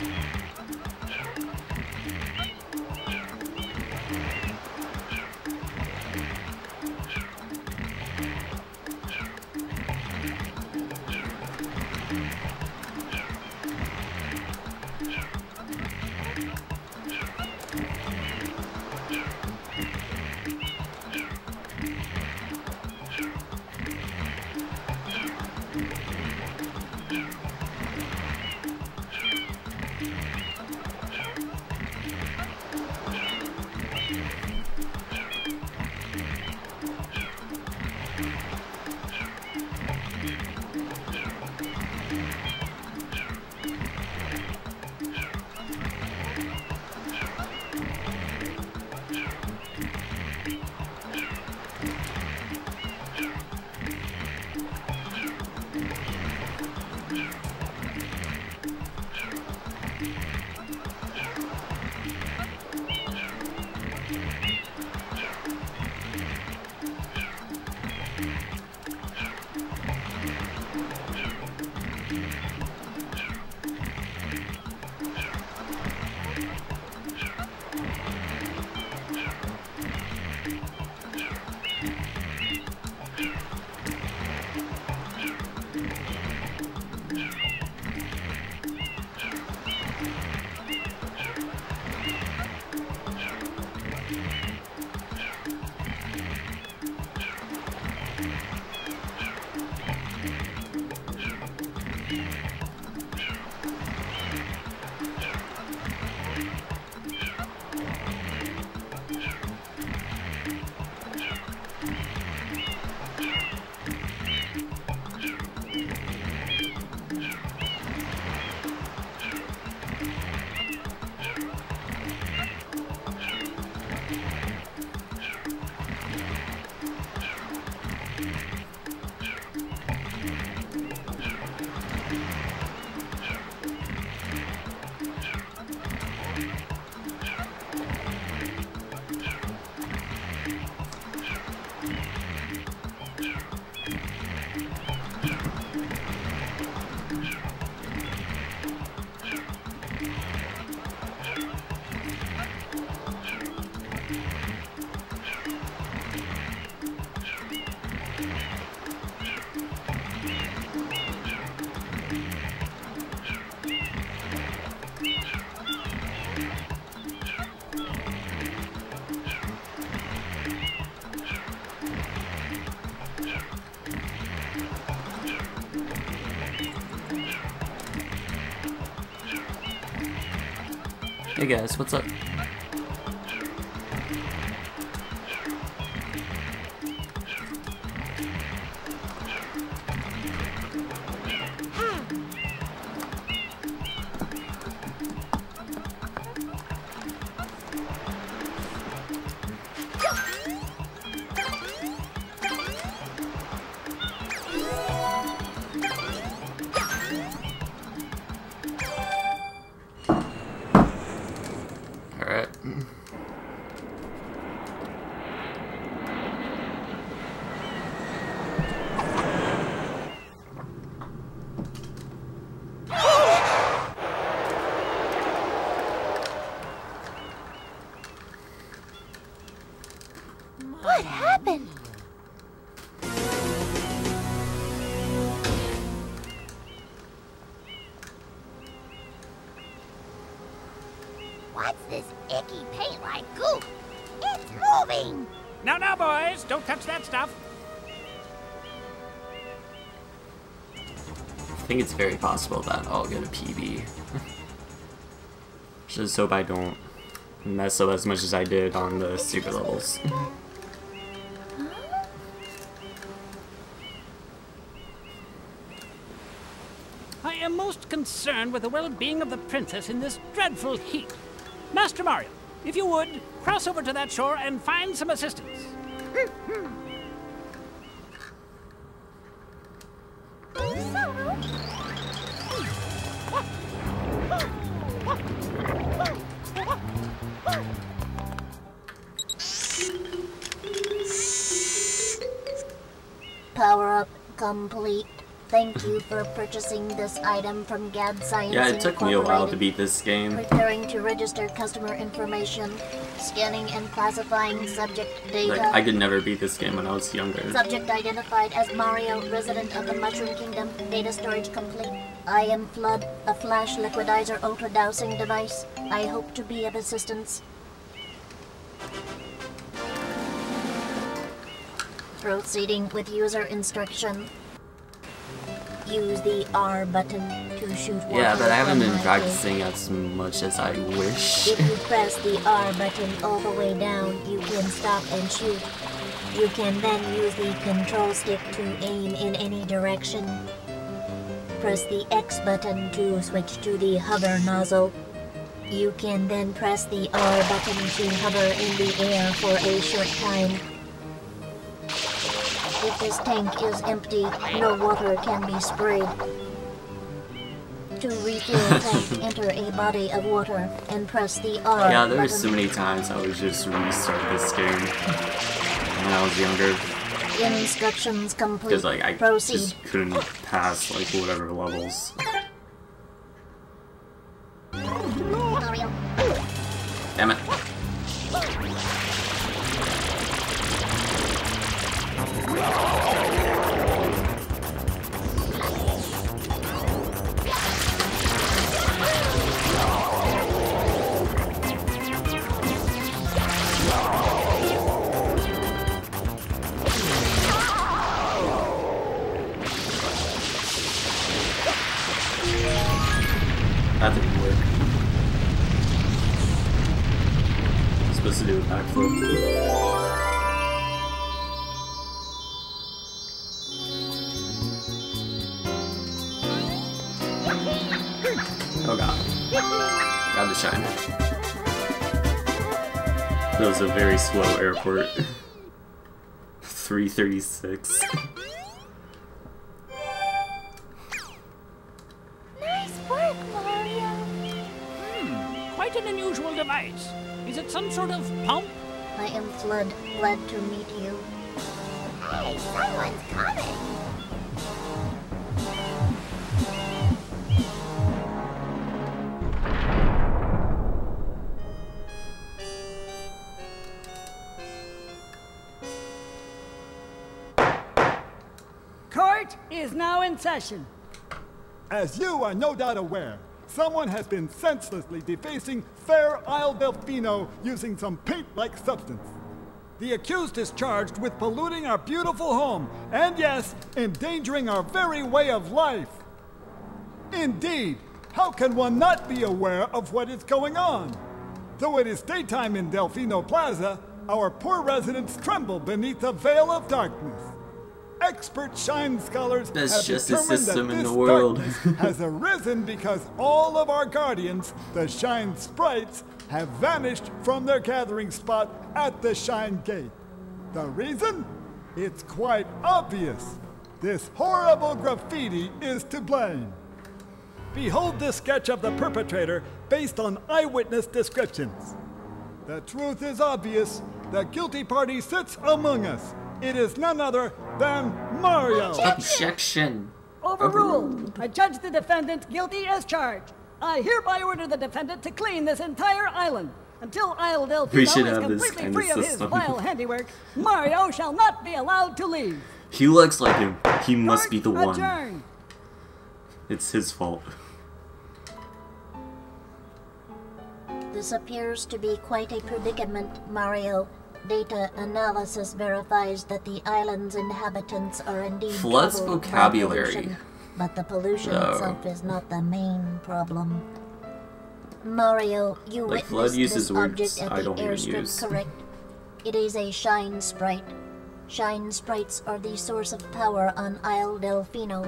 Hey guys, what's up? Now, now, boys, don't touch that stuff. I think it's very possible that I'll get a PB. Just hope I don't mess up as much as I did on the super levels. I am most concerned with the well-being of the princess in this dreadful heat. Master Mario, if you would, cross over to that shore and find some assistance. Power up complete. Thank you for purchasing this item from Gadd Science Yeah, it took me a while to beat this game. Preparing to register customer information, scanning and classifying subject data. Like, I could never beat this game when I was younger. Subject identified as Mario, resident of the Mushroom Kingdom. Data storage complete. I am FLUDD, a flash liquidizer ultra dousing device. I hope to be of assistance. Proceeding with user instruction. Use the R button to shoot water Yeah, but I haven't been practicing as much as I wish. If you press the R button all the way down, you can stop and shoot. You can then use the control stick to aim in any direction. Press the X button to switch to the hover nozzle. You can then press the R button to hover in the air for a short time. If this tank is empty, no water can be sprayed. To refill tank, enter a body of water and press the R Yeah, there were so many times I would just restart this game when I was younger. Instructions complete. Because, like, I Proceed. just couldn't pass, like, whatever levels. Damn it. Backflip. Oh god. Got the shine. That was a very slow airport. 336. Nice work, Mario. Hmm, Quite an unusual device. Is it some sort of pump? I am FLUDD. Glad to meet you. Hey, someone's coming. Court is now in session. As you are no doubt aware, someone has been senselessly defacing Fair Isle Delfino using some paint-like substance. The accused is charged with polluting our beautiful home, and yes, endangering our very way of life. Indeed, how can one not be aware of what is going on? Though it is daytime in Delfino Plaza, our poor residents tremble beneath a veil of darkness. Expert shine scholars Best have justice determined system that in this the world. has arisen because all of our guardians, the Shine Sprites, have vanished from their gathering spot at the Shine Gate. The reason? It's quite obvious. This horrible graffiti is to blame. Behold this sketch of the perpetrator based on eyewitness descriptions. The truth is obvious. The guilty party sits among us. It is none other than Mario. Objection! Overruled. I judge the defendant guilty as charged. I hereby order the defendant to clean this entire island. Until Isle Delfino We is have this completely kind free of of his vile handiwork, Mario shall not be allowed to leave. He looks like him. He must Court be the one. adjourned. It's his fault. This appears to be quite a predicament, Mario. Data analysis verifies that the island's inhabitants are indeed FLUDD's vocabulary. but the pollution No. itself is not the main problem. Mario, you Like, witnessed this object at I the airstrip, use. correct? It is a shine sprite. Shine sprites are the source of power on Isle Delfino.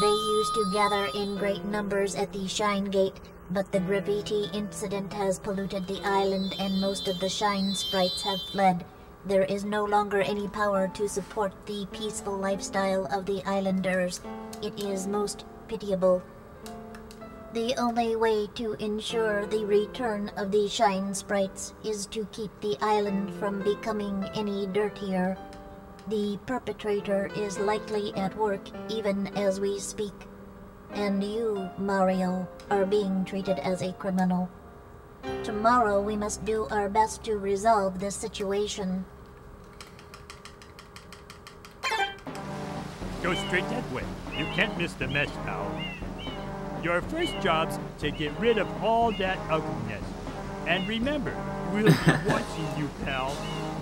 They used to gather in great numbers at the Shine Gate, but the graffiti incident has polluted the island and most of the Shine sprites have fled. There is no longer any power to support the peaceful lifestyle of the islanders. It is most pitiable. The only way to ensure the return of the Shine Sprites is to keep the island from becoming any dirtier. The perpetrator is likely at work even as we speak. And you, Mario, are being treated as a criminal. Tomorrow we must do our best to resolve this situation. Go straight that way. You can't miss the mess, pal. Your first job's to get rid of all that ugliness. And remember, we'll be watching you, pal.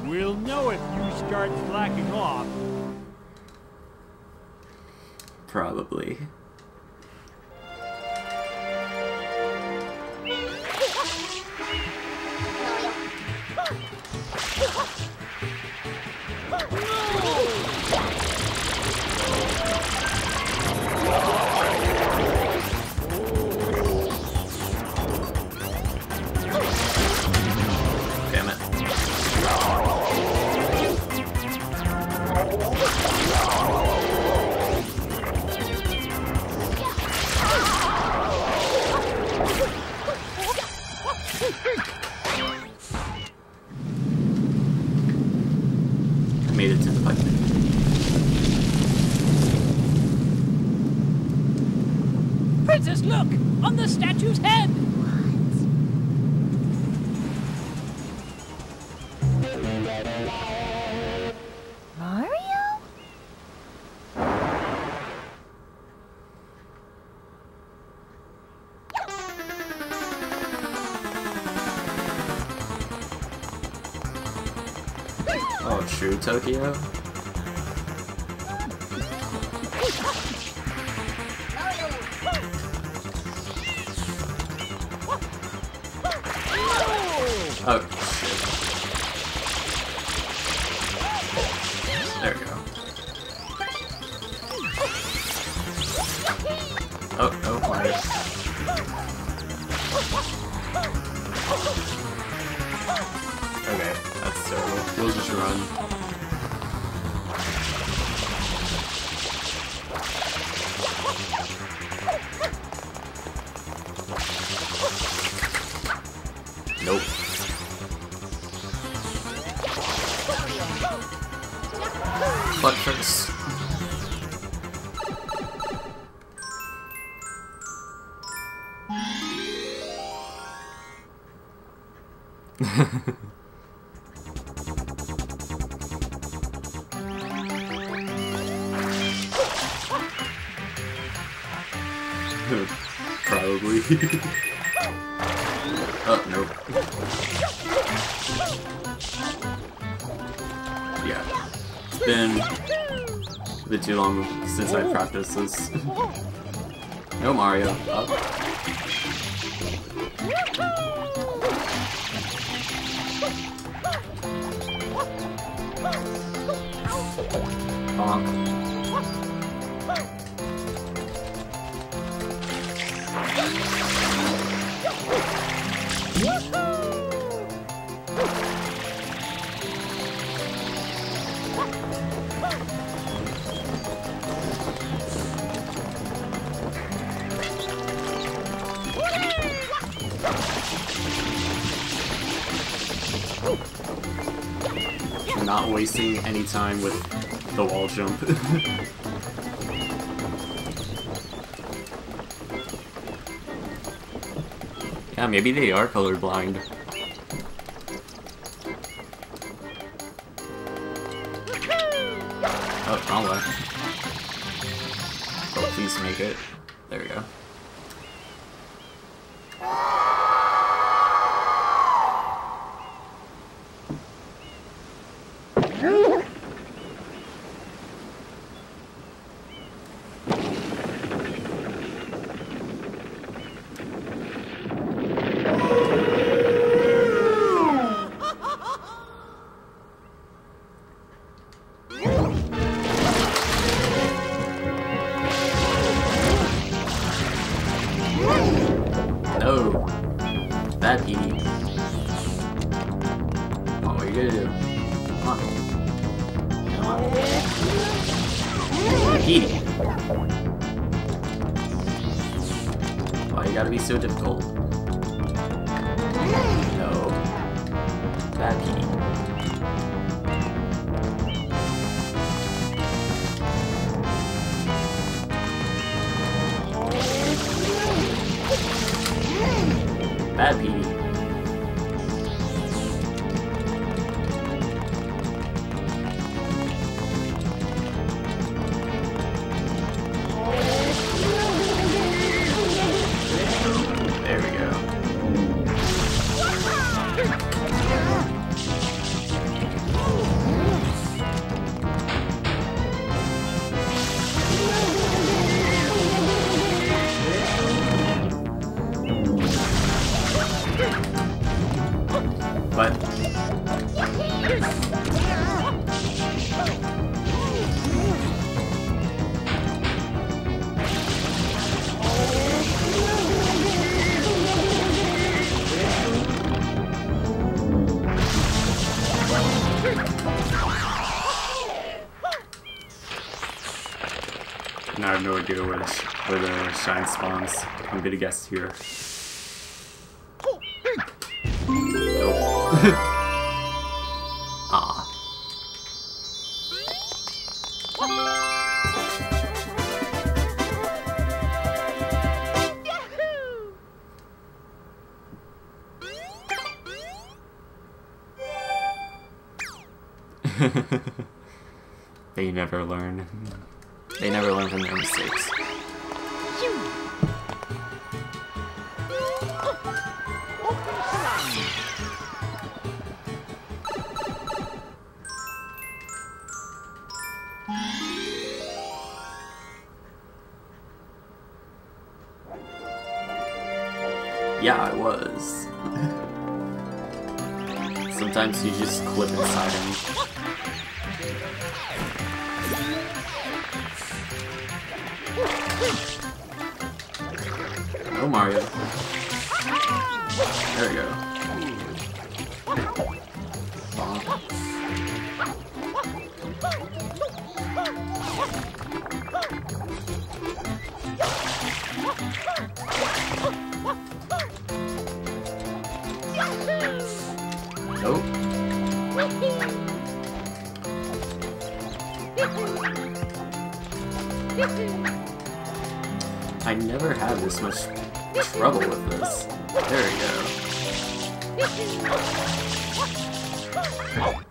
We'll know if you start slacking off. Probably. Look! On the statue's head! Nope. Butt this. no Mario. Up. Jump. yeah, maybe they are colorblind. Shine spawns. I'm gonna guess here. Nope. Ah. they never learn. They never learn from their mistakes. Sometimes you just clip inside of him. Oh, Mario. There we go. Never had this much trouble with this. There we go.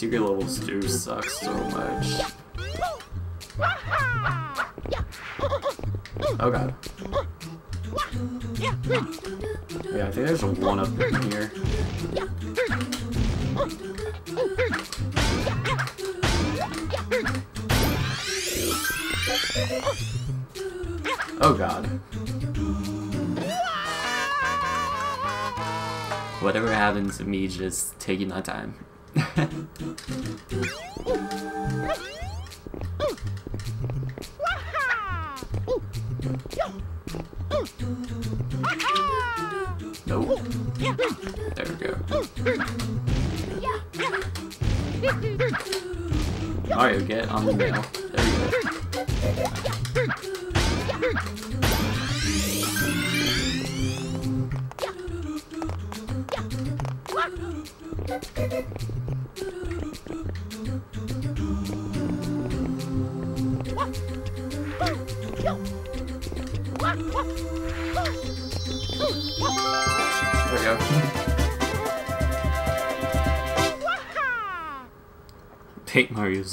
Secret levels do suck so much. Oh god. Yeah, I think there's one up in here. Oh god. Whatever happened to me just taking my time. Mm-hmm.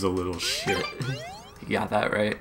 A little shit. You got that right.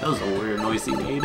That was a weird noise he made.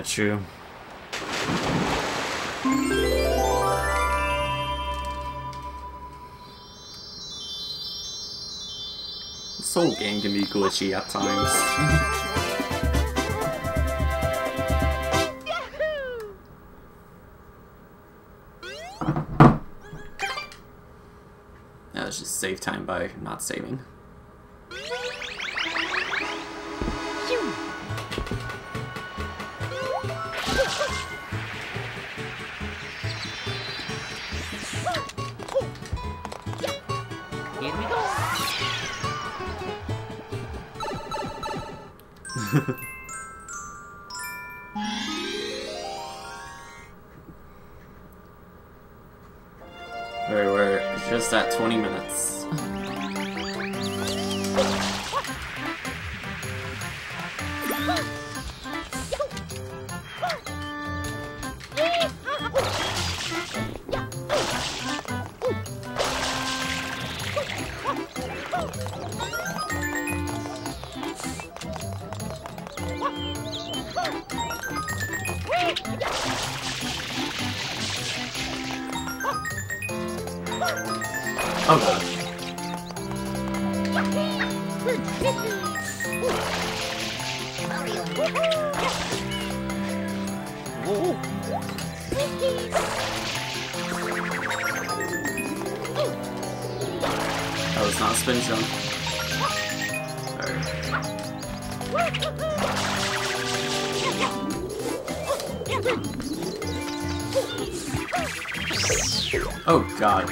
yeah, true. This whole game can be glitchy at times. Yeah, let's just save time by not saving. Oh god.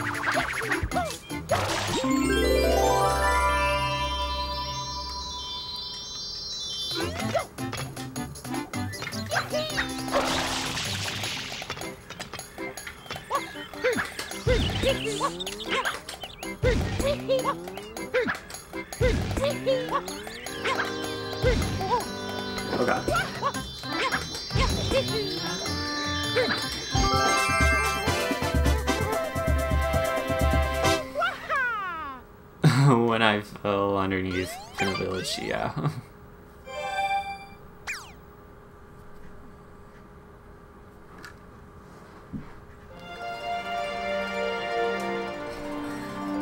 Oh god. when I fell underneath the village, yeah.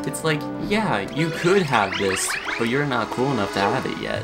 it's like, yeah, you could have this, but you're not cool enough to have it yet.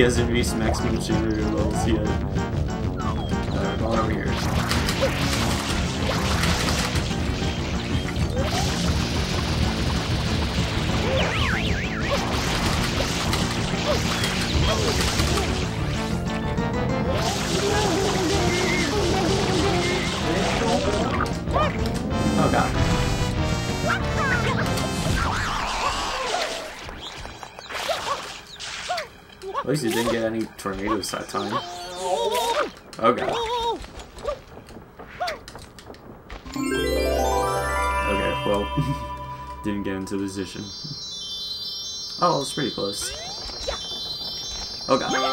he hasn't reached maximum Shiguru levels yet. least you didn't get any tornadoes that time. Oh god. Okay, well, didn't get into position. Oh, it's pretty close. Oh god.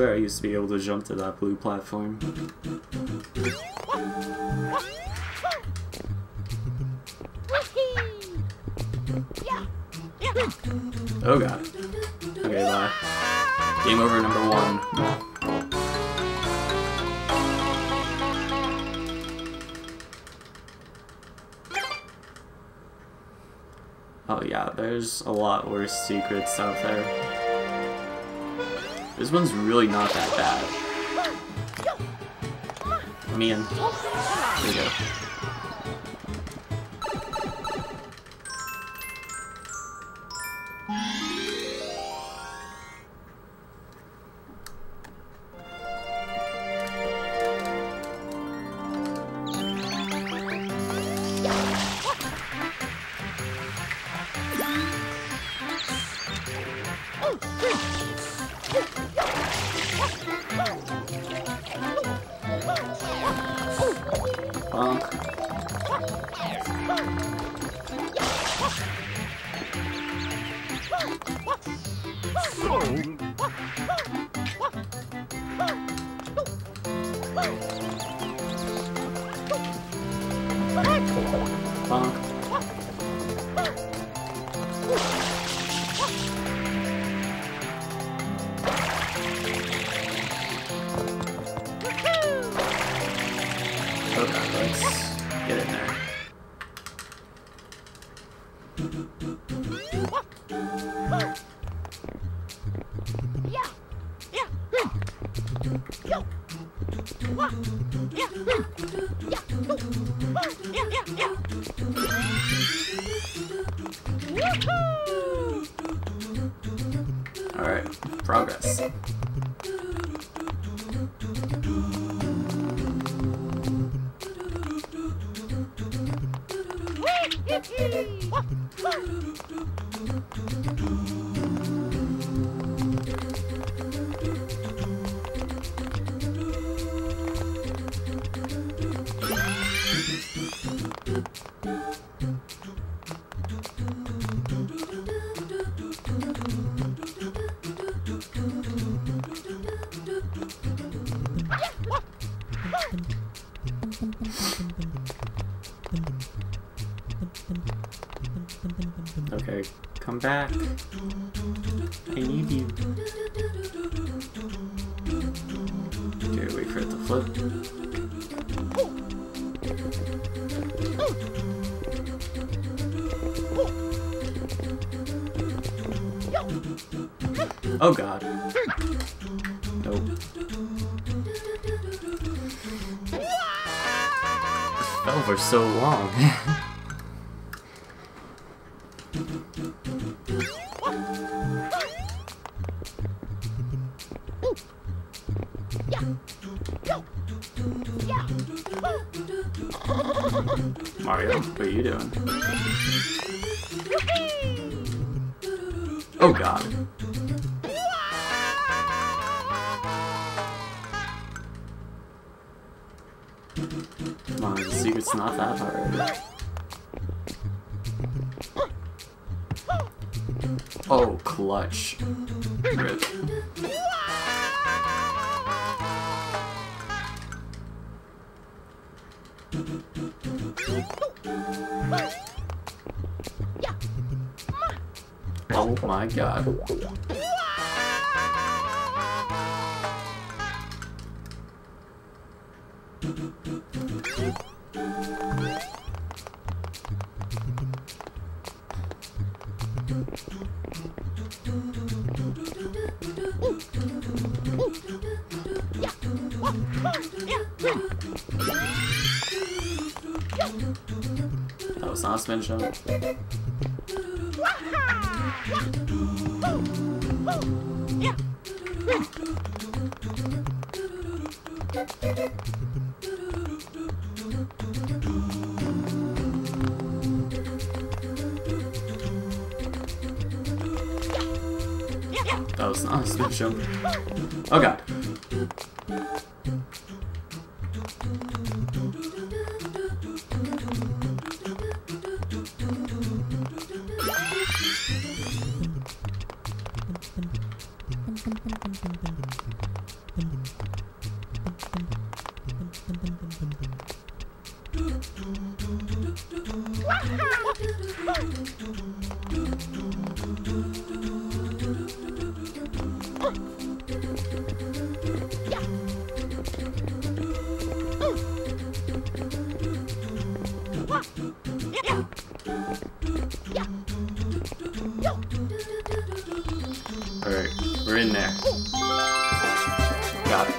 Swear I used to be able to jump to that blue platform. Oh god. Okay, bye. Game over number one. Oh yeah, there's a lot worse secrets out there. This one's really not that bad. Me in. There we go. Bonk. Back. I need you. Okay, wait for it to flip. Oh god. Nope. This fell for so long. Oh my god. Okay. Alright, we're in there. Got it.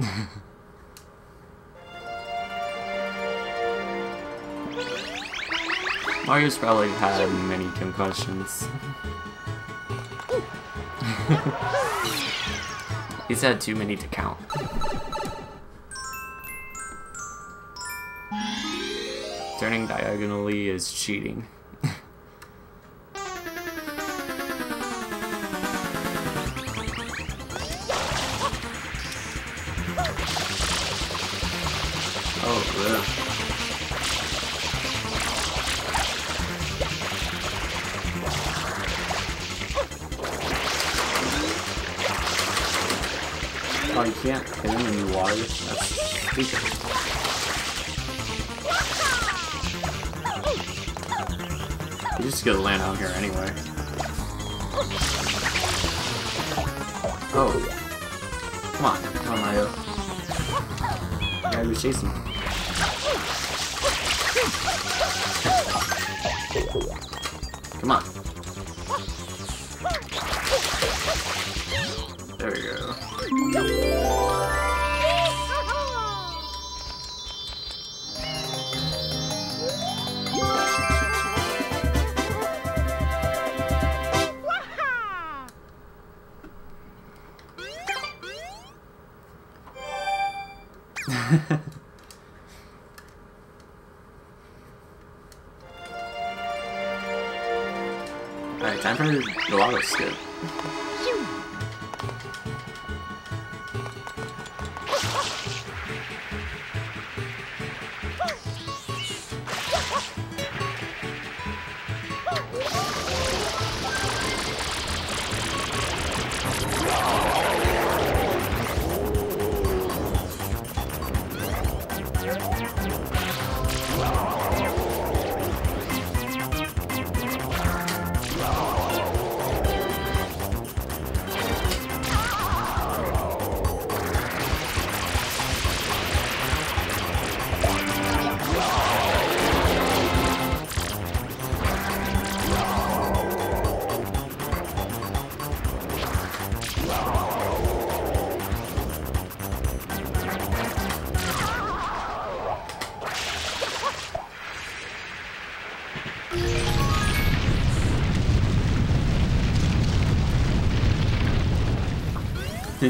Mario's probably had many concussions. He's had too many to count. Turning diagonally is cheating.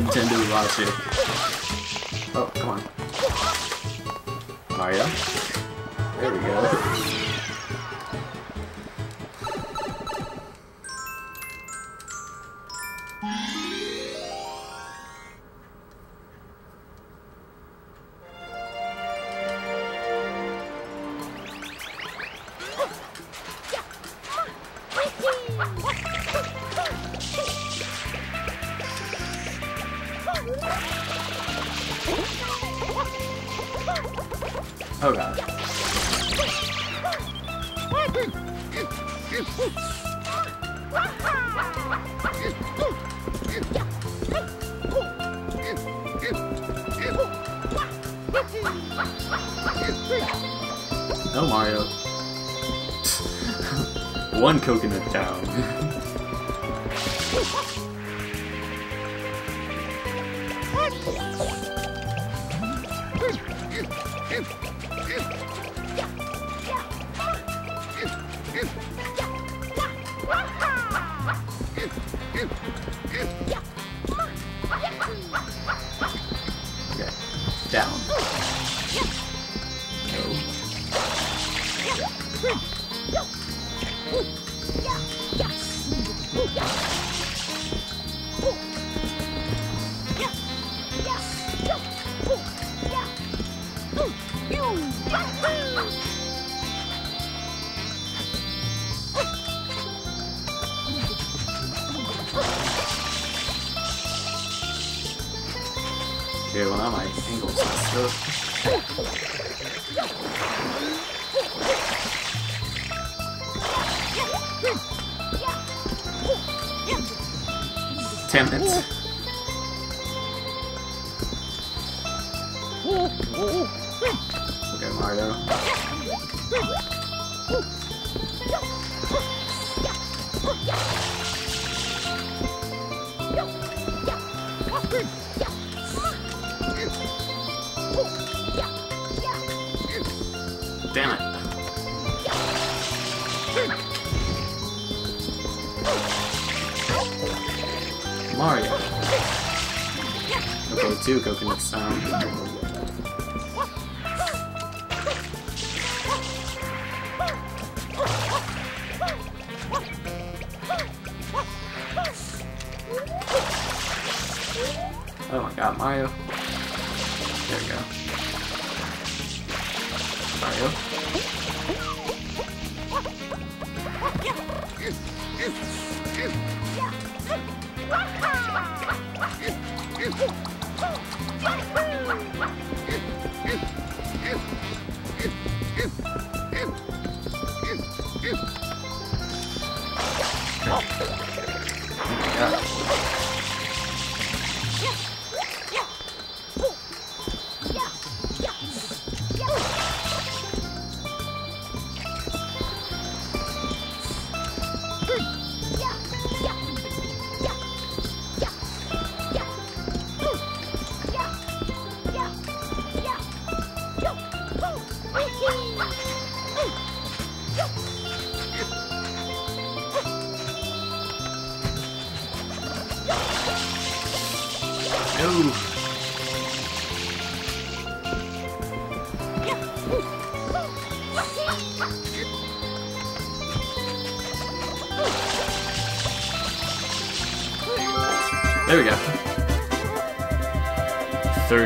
Nintendo last year.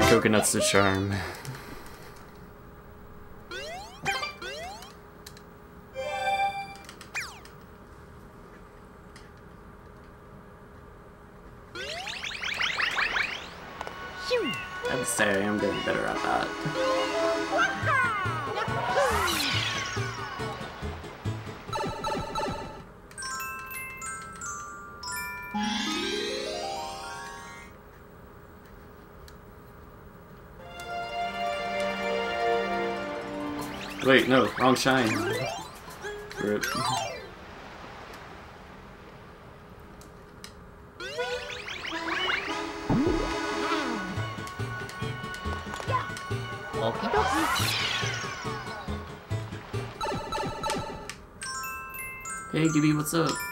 coconuts to charm. Shine. Rip. Hey, Gibby, what's up?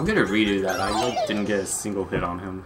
I'm gonna redo that. I like, didn't get a single hit on him.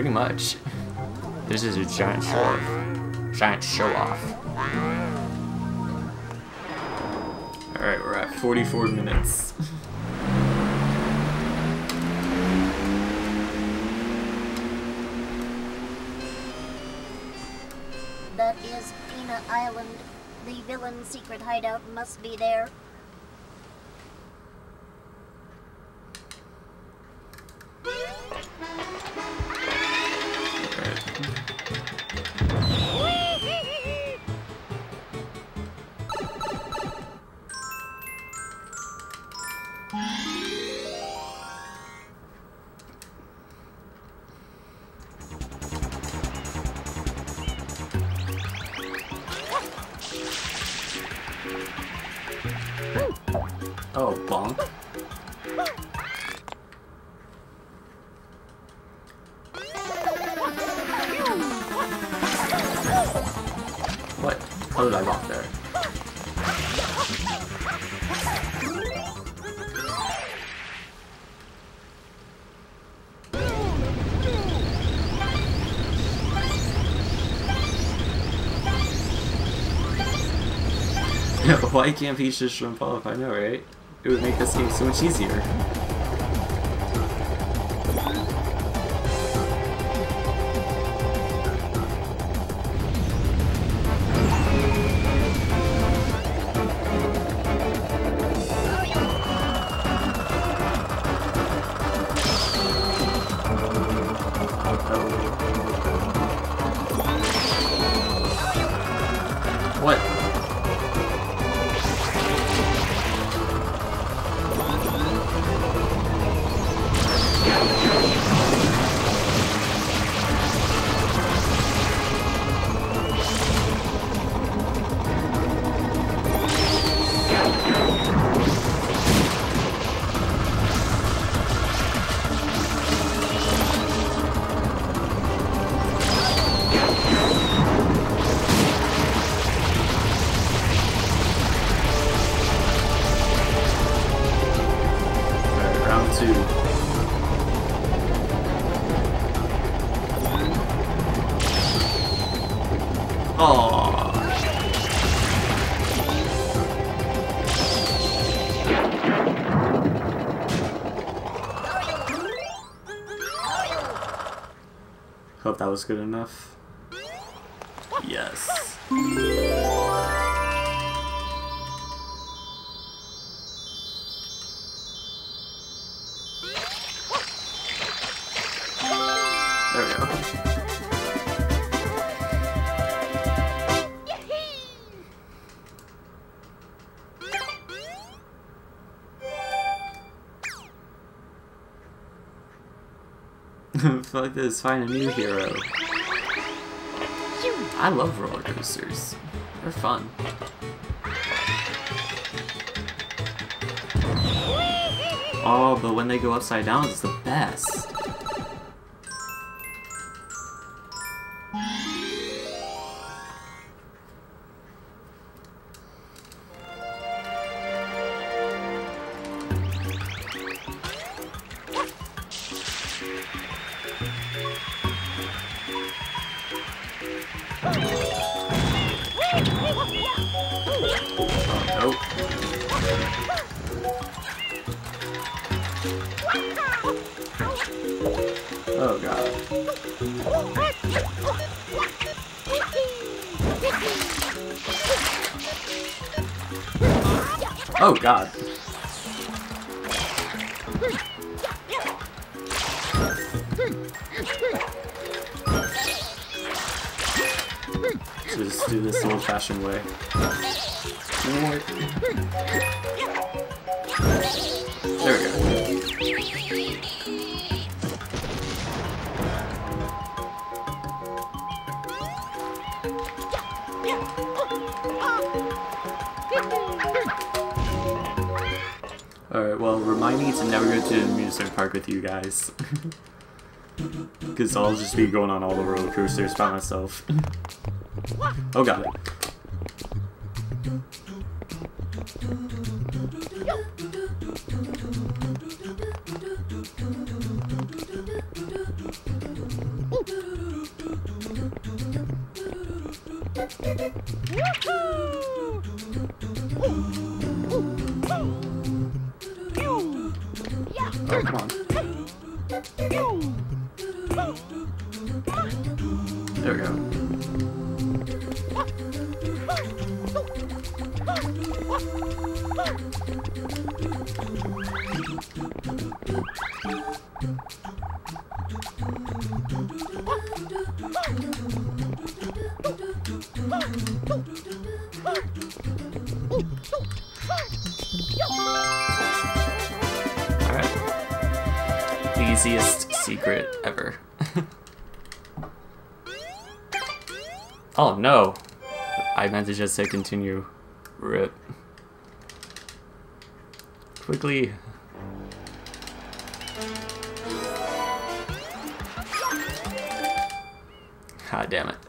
Pretty much. This is a giant show off. Giant show off. Alright, we're at 44 minutes. That is Pinna Island. The villain's secret hideout must be there. Why can't Peach just jump off? I know, right? It would make this game so much easier. Was good enough. Fuck this, find a new hero. I love roller coasters. They're fun. Oh, but when they go upside down, it's the best. Because I'll just be going on all the roller coasters by myself. oh god. There we go. Easiest secret ever. Oh no! I meant to just say continue. Rip. Quickly. God damn it.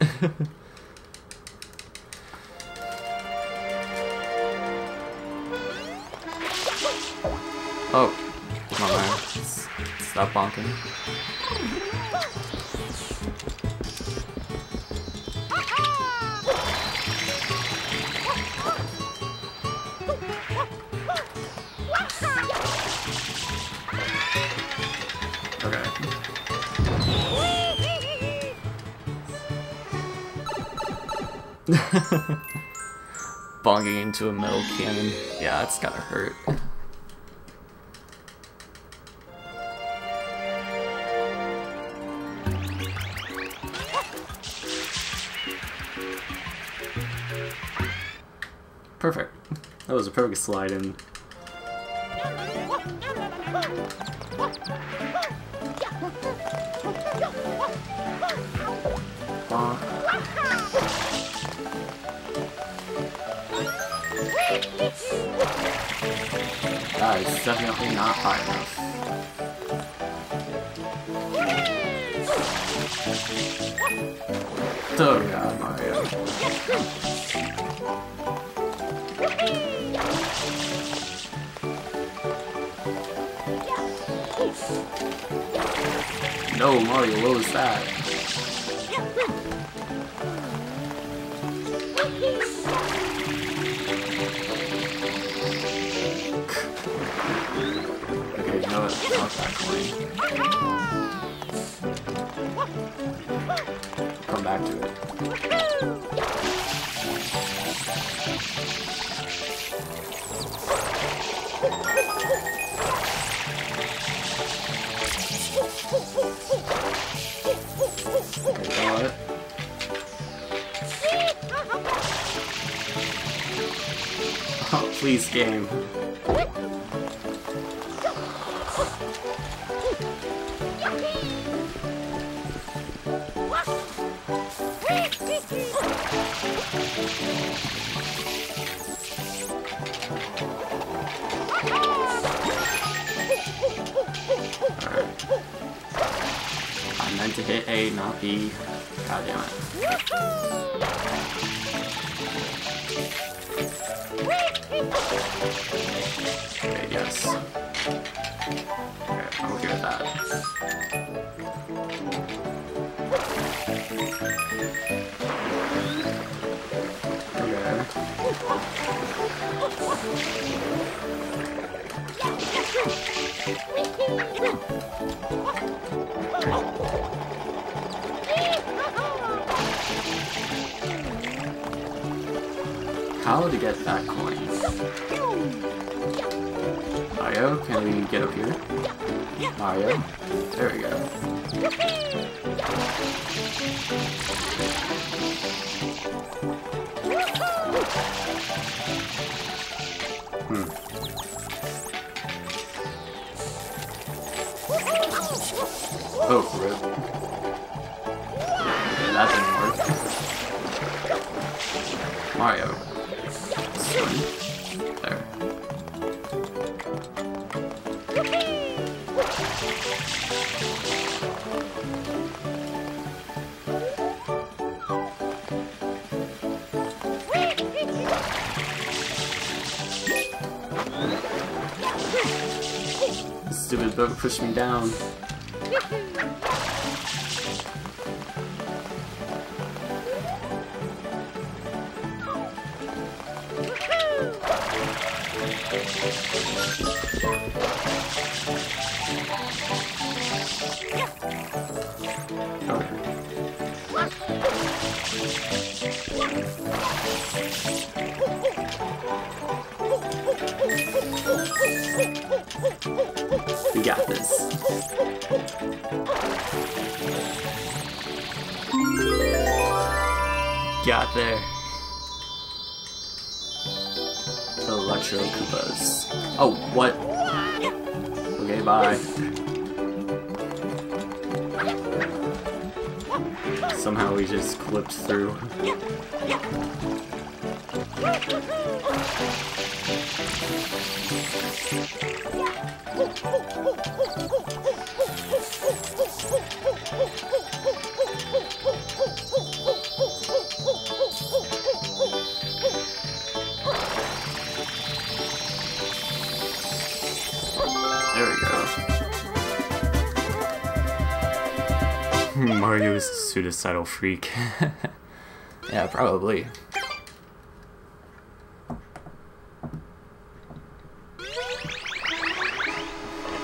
oh, come on, man. Stop bonking. Into a metal cannon. Yeah, that's gotta hurt. Perfect. That was a perfect slide in. You know what? Not that coin. back to it. Oh, please, game. To hit A, not B. God damn it. How to get that coin? Mario, can we get up here? Mario? There we go. Hmm. Oh, rip. Okay, that didn't work. Mario. There. Stupid boat pushed me down. We got this. Got there. What? Okay, bye. Somehow we just clipped through. suicidal freak. yeah, probably.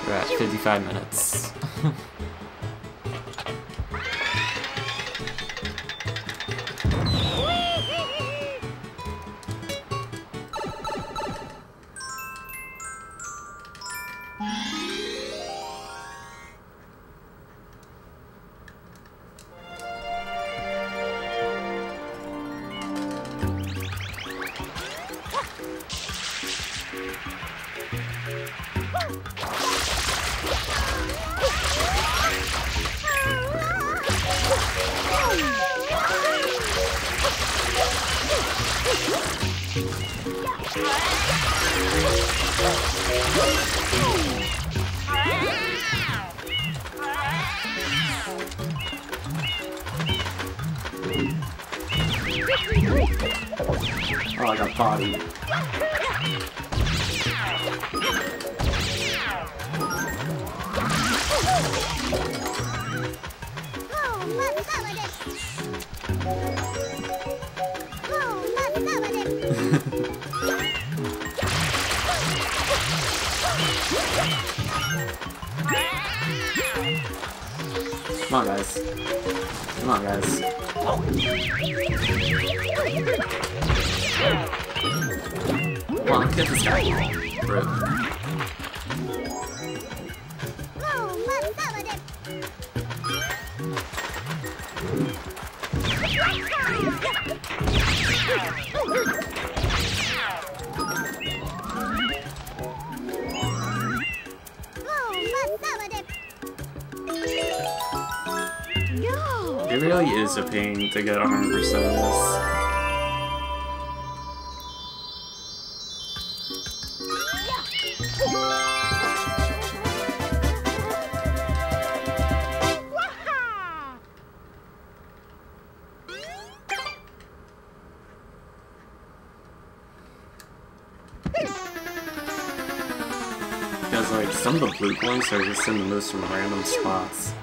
We're at 55 minutes. Some of the blue ones are just in the most random spots.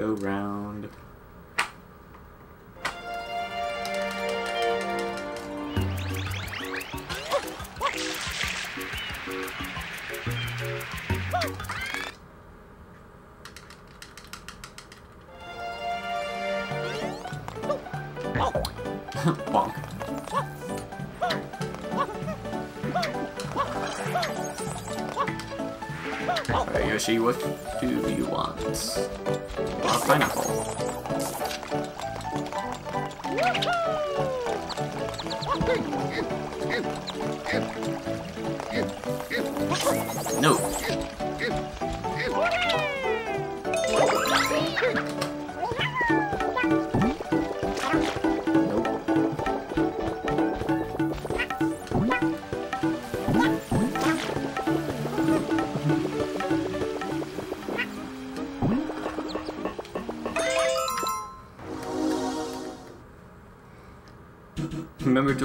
Go round. Yoshi, what do you want? A pineapple.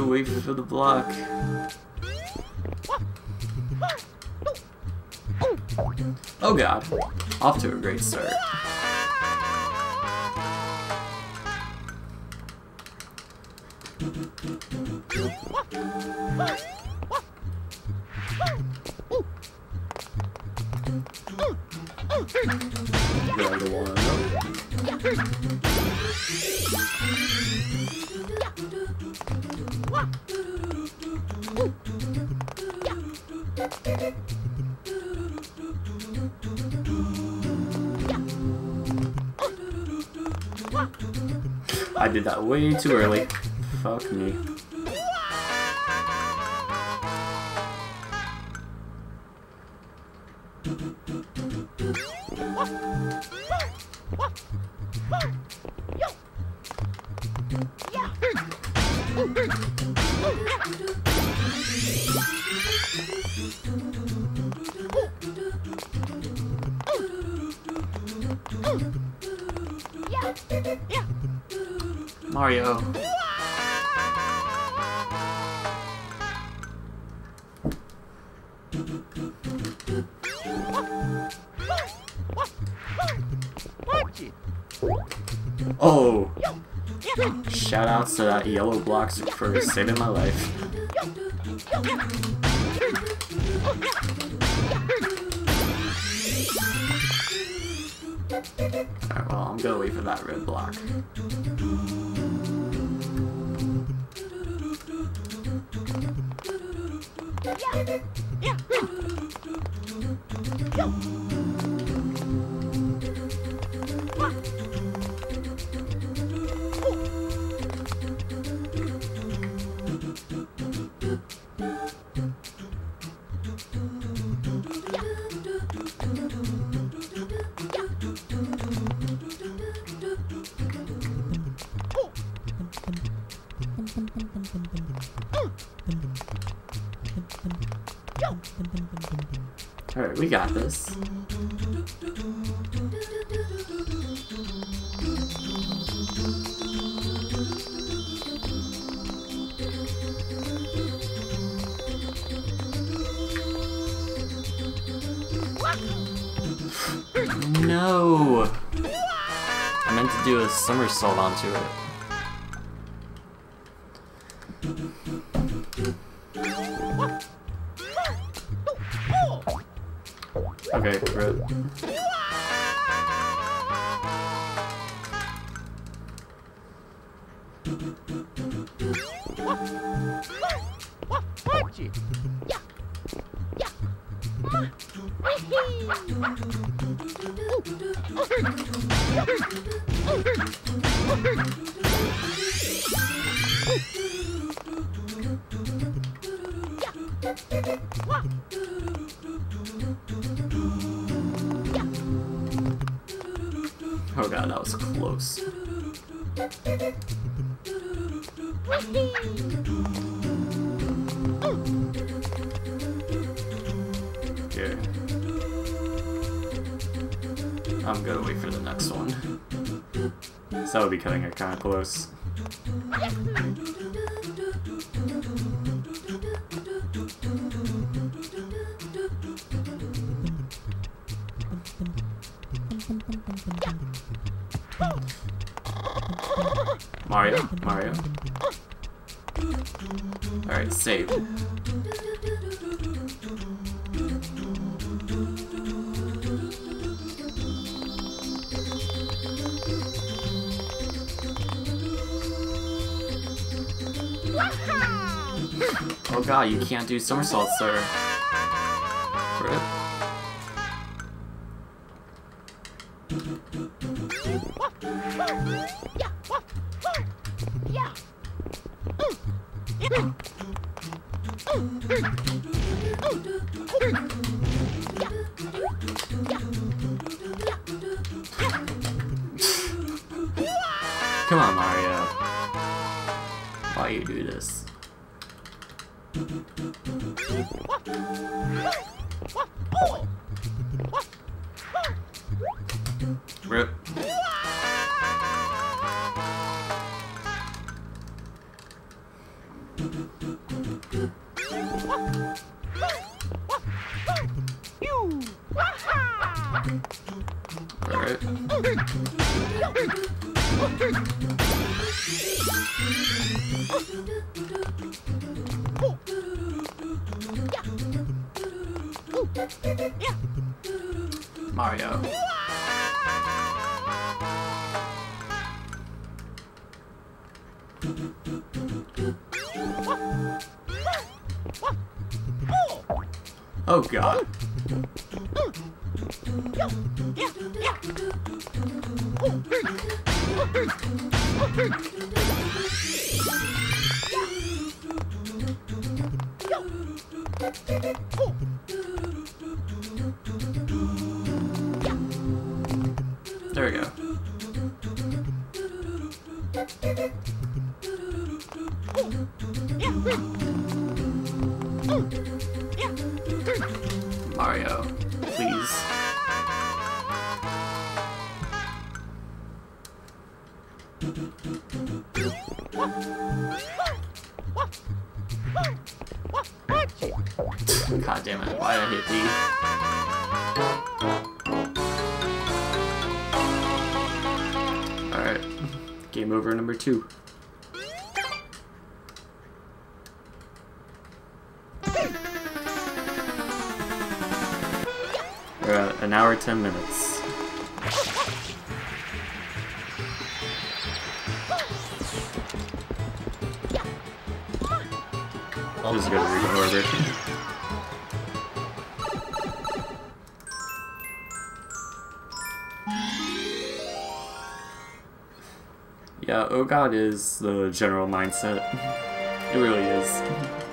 To wait for the block. Oh god. Off to a great start. Way too early. Yellow blocks for saving my life. Alright, we got this. No! I meant to do a somersault onto it. Música Cutting it kinda close. Do somersaults, sir. Game over number two. We're at an hour, ten minutes. I'll just go to record it. Oh god is the general mindset. It really is.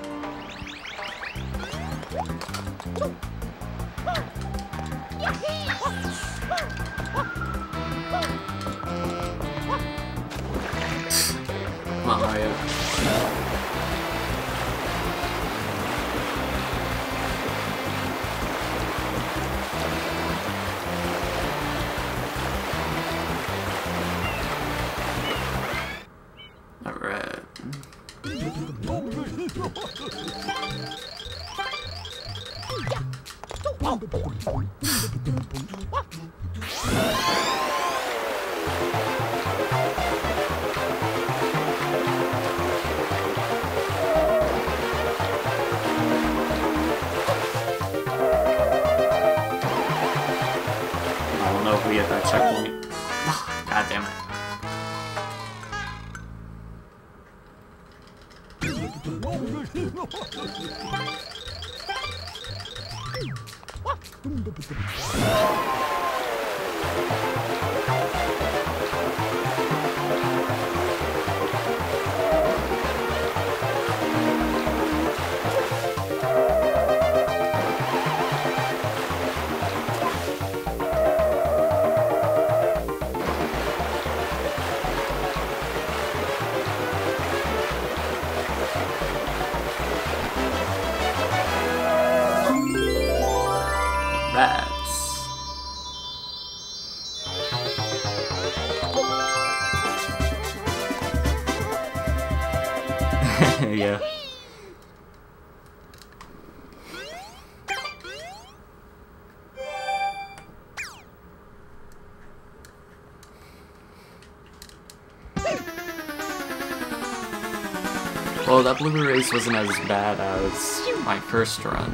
That blooper race wasn't as bad as my first run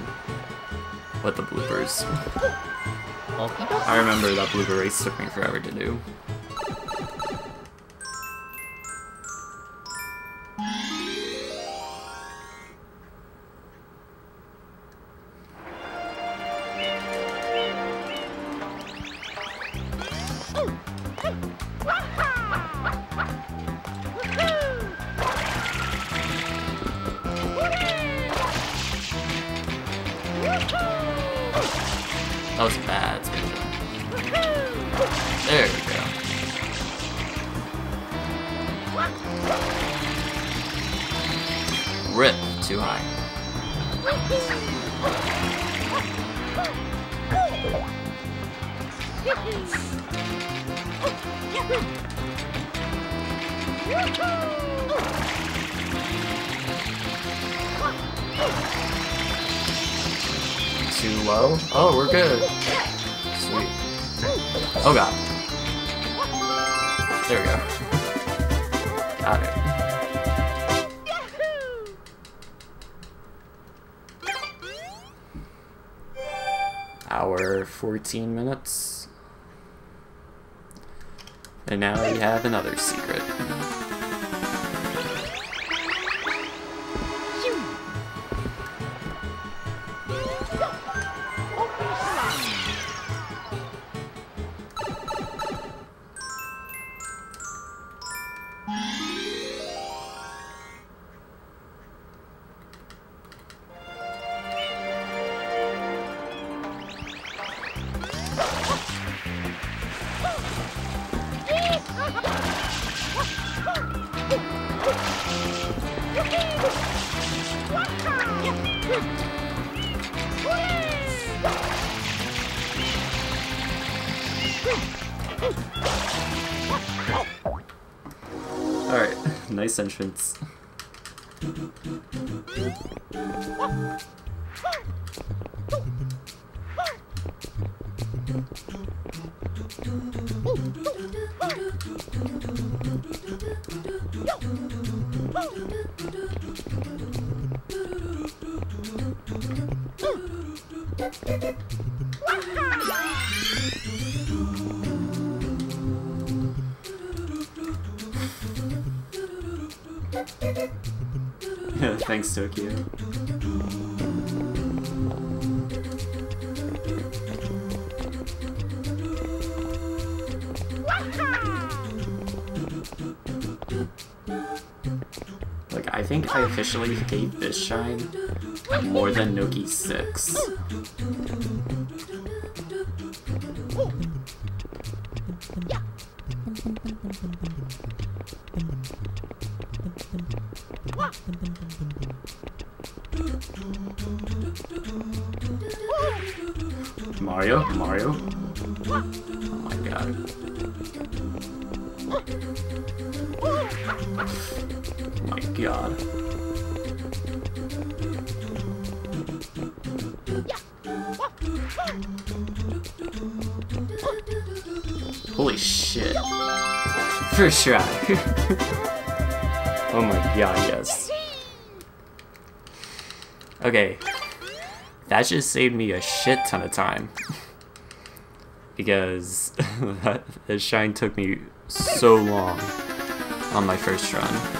with the bloopers. I remember that blooper race took me forever to do. 15 minutes. And now we have another secret. Entrance. Tokyo. ¿eh? Like, I think I officially hate this shine more than Noki 6. God. Holy shit. First try. oh my god, yes. Okay. That just saved me a shit ton of time. because that, that shine took me so long on my first run.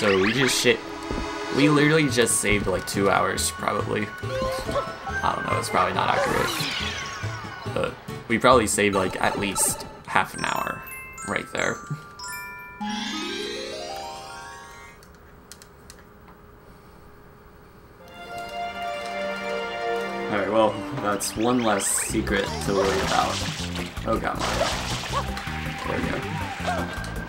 So we just shit. We literally just saved like two hours, probably. I don't know, it's probably not accurate. But we probably saved like at least half an hour right there. Alright, well, that's one less secret to worry about. Oh god. There we go.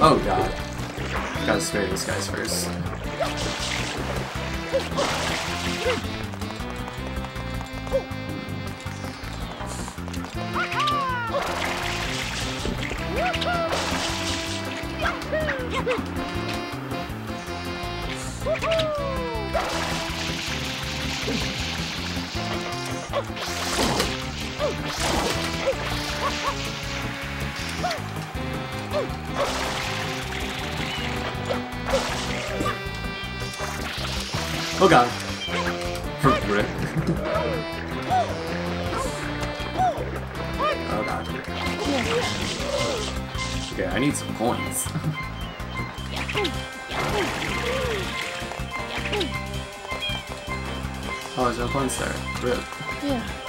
Oh god. Gotta spare these guys first. Oh god. Rip. oh god. Okay, I need some coins. oh, there's no coins there. Rip.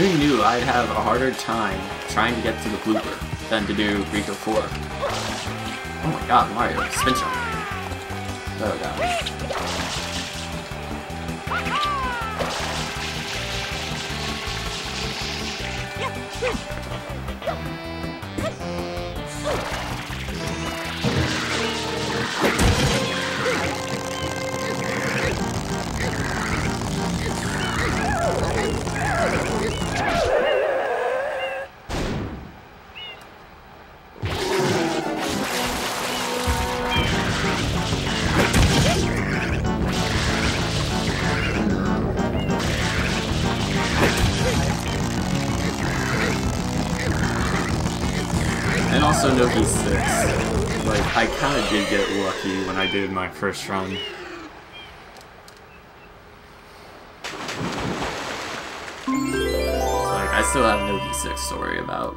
Who knew I'd have a harder time trying to get to the blooper than to do Ricco 4? Oh my god, Mario, spin jump. Oh god. First run. Like, I still have Noki 6 to worry about.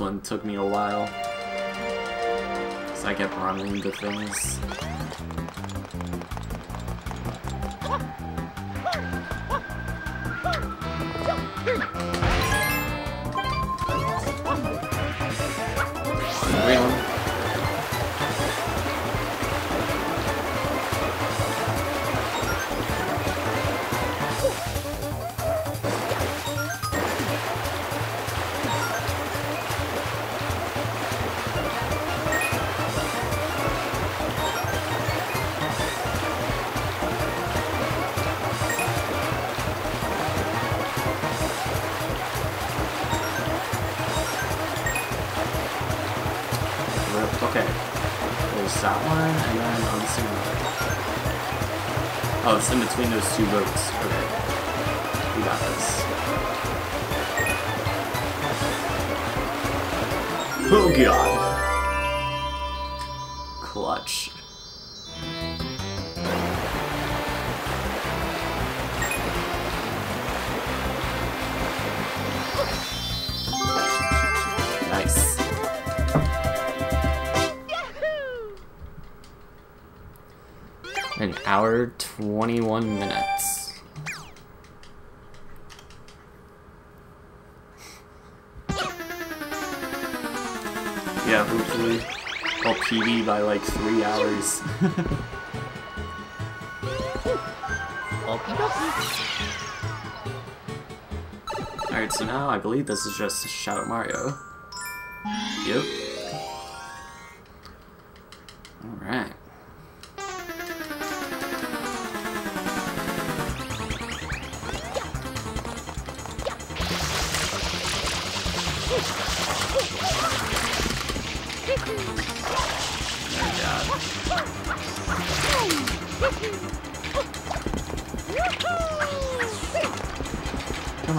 One took me a while. So I kept running into things. It's in between those two boats. 21 minutes. Yeah, hopefully I'll PB by like three hours. Alright, so now I believe this is just Shadow Mario.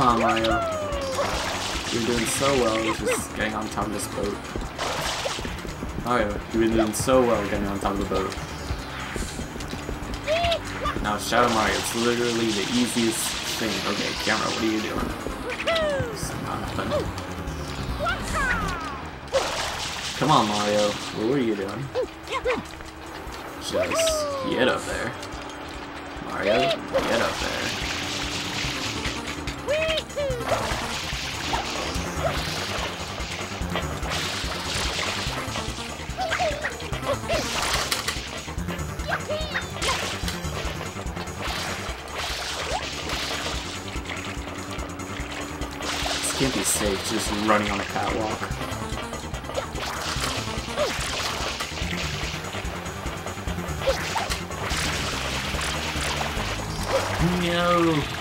On, Mario. You're doing so well just getting on top of this boat. Oh, Mario, you've been doing so well getting on top of the boat. Now Shadow Mario, it's literally the easiest thing. Okay, camera, what are you doing? It's nothing. Come on, Mario. What are you doing? Just get up there. Mario, get up there. Can't be safe, just running on a catwalk. No!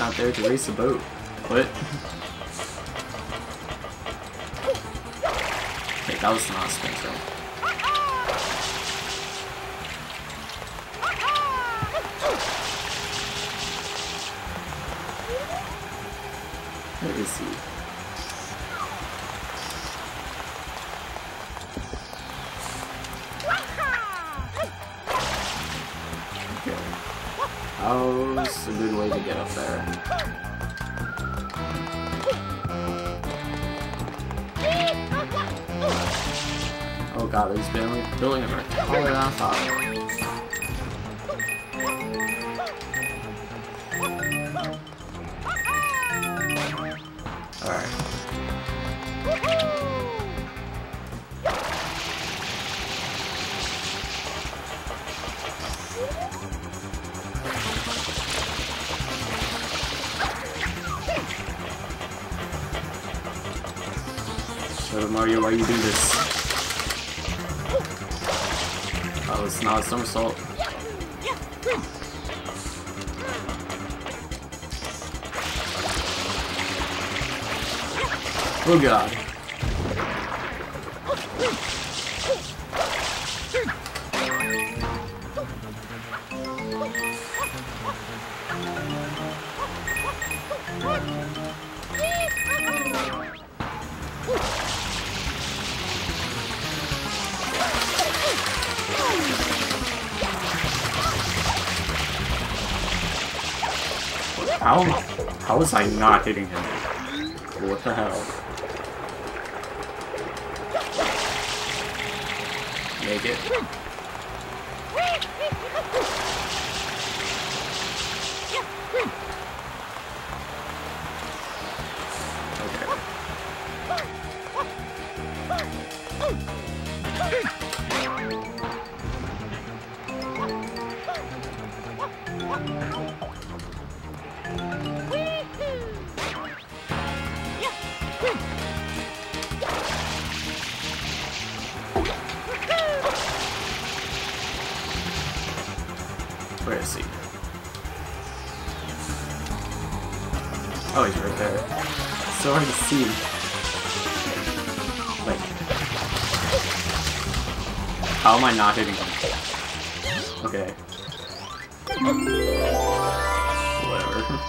Not there to race the boat. What? Wait, that was not a not hitting him? What the hell? I not hitting him? Okay. Whatever.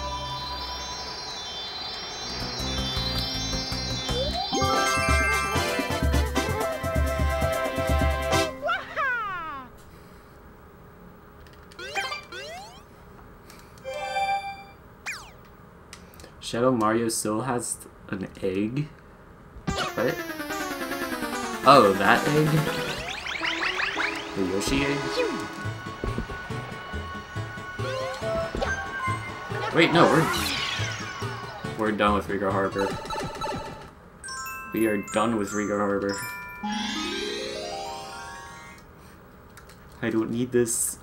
Shadow Mario still has an egg? What? Oh, that egg? The Yoshi? Wait, no, we're... We're done with Ricco Harbor. We are done with Ricco Harbor. I don't need this.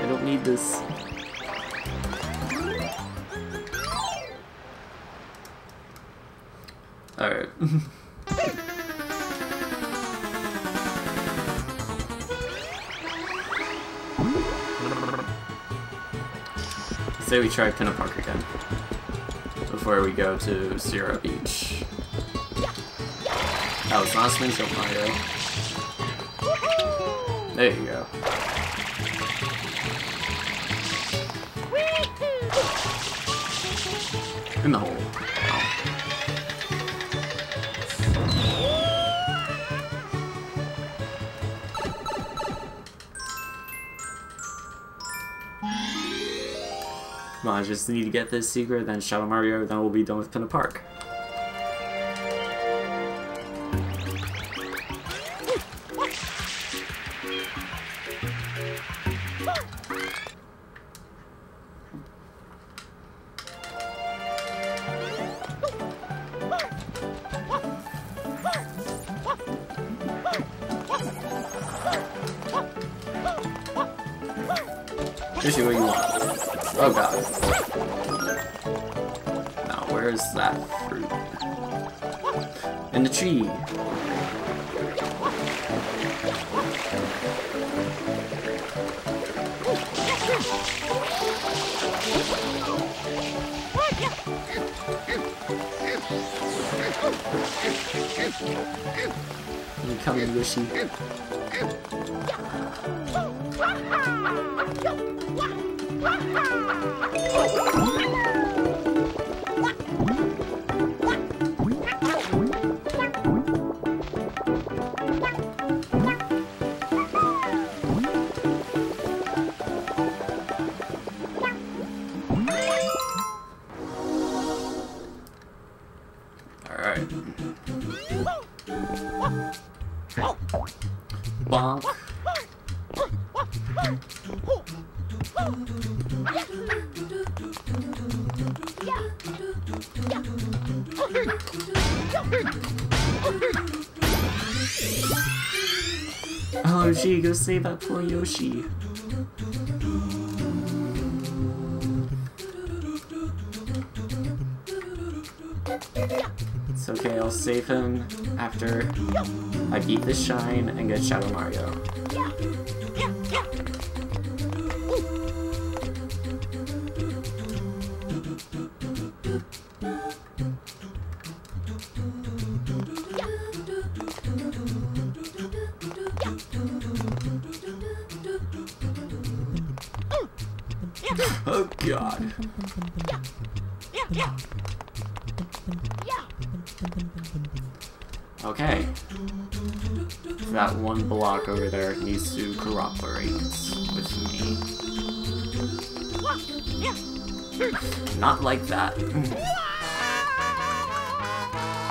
I don't need this. Say we try Pinna Park again. before we go to Zero Beach. That was not Shop Mario. There you go. In the hole. I just need to get this secret, then Shadow Mario, then we'll be done with Pinna Park. Gee, go save that poor Yoshi. It's okay, I'll save him after I beat the shine and get Shadow Mario.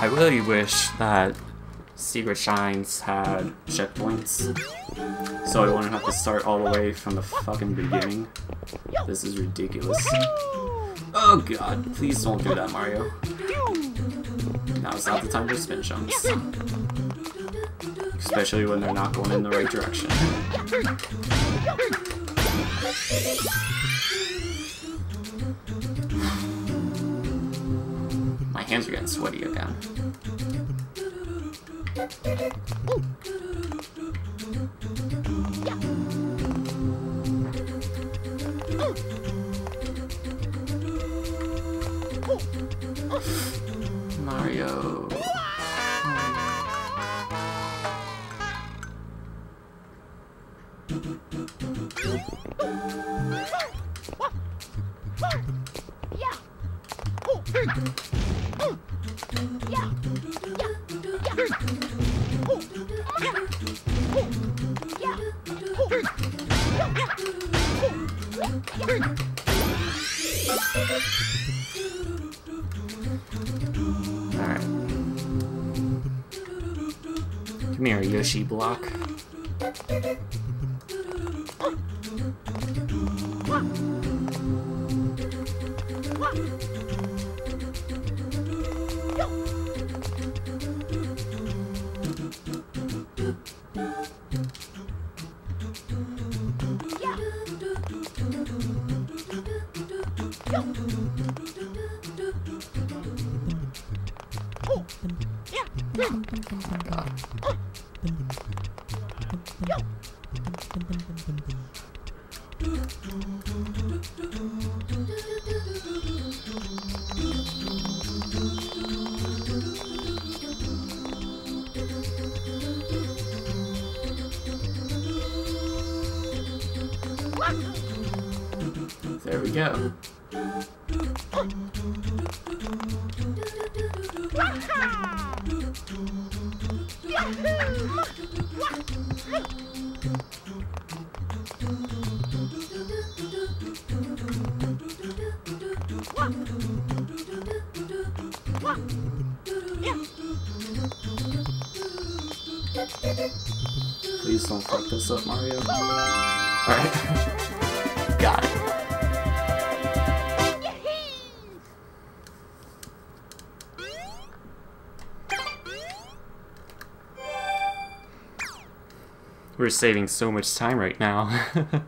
I really wish that Secret Shines had checkpoints. So I wouldn't have to start all the way from the fucking beginning. This is ridiculous. Oh god, please don't do that, Mario. Now Now's not the time for spin jumps. Especially when they're not going in the right direction. Hands are getting sweaty again. Mario. We're saving so much time right now. Alright,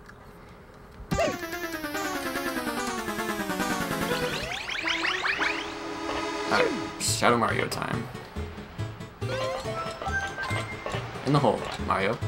uh, Shadow Mario time. In the hole, Mario.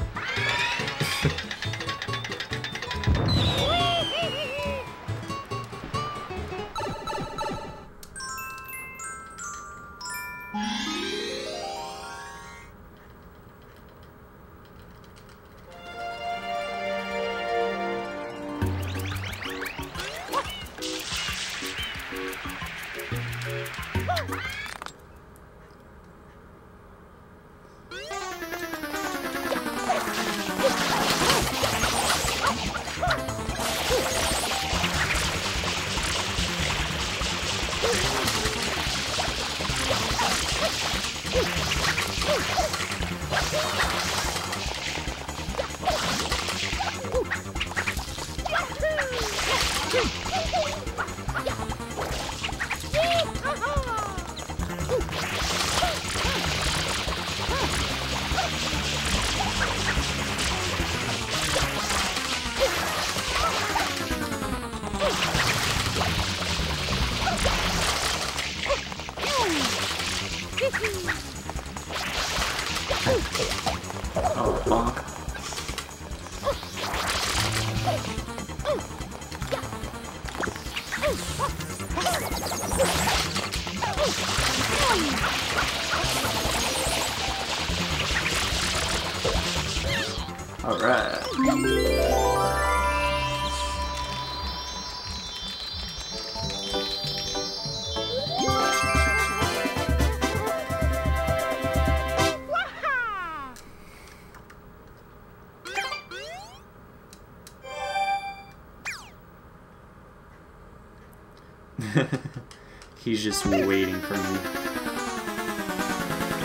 He's just waiting for me.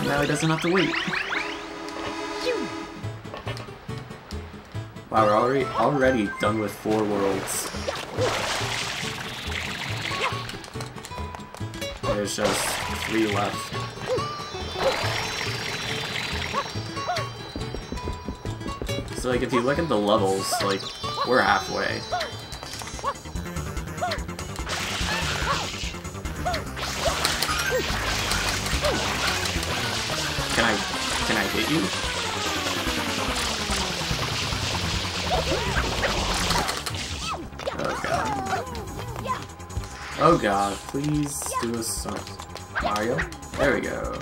Now he doesn't have to wait. Wow, we're already already done with four worlds. There's just three left. So like if you look at the levels, like we're halfway. Hit you? Oh god. Oh god, please do a song. Mario? There we go.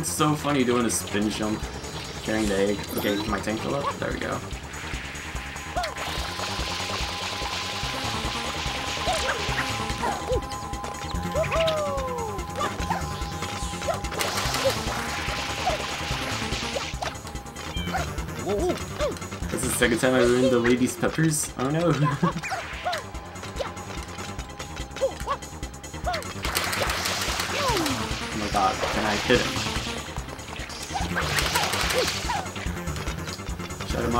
It's so funny doing a spin jump, carrying the egg. Okay, my tank fill up? There we go. This is the second time I ruined the lady's peppers. Oh no.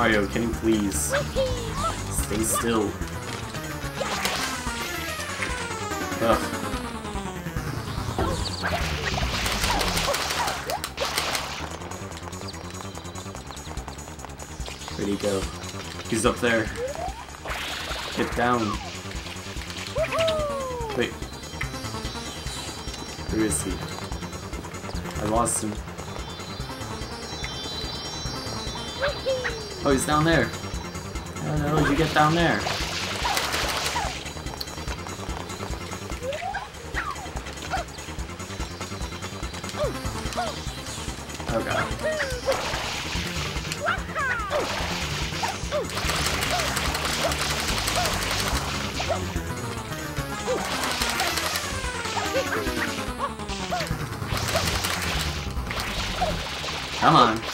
Mario, can you please stay still? Ugh. Where'd he go? He's up there. Get down. Wait. Where is he? I lost him. Oh, he's down there. How the hell did you get down there? Oh god. Come on.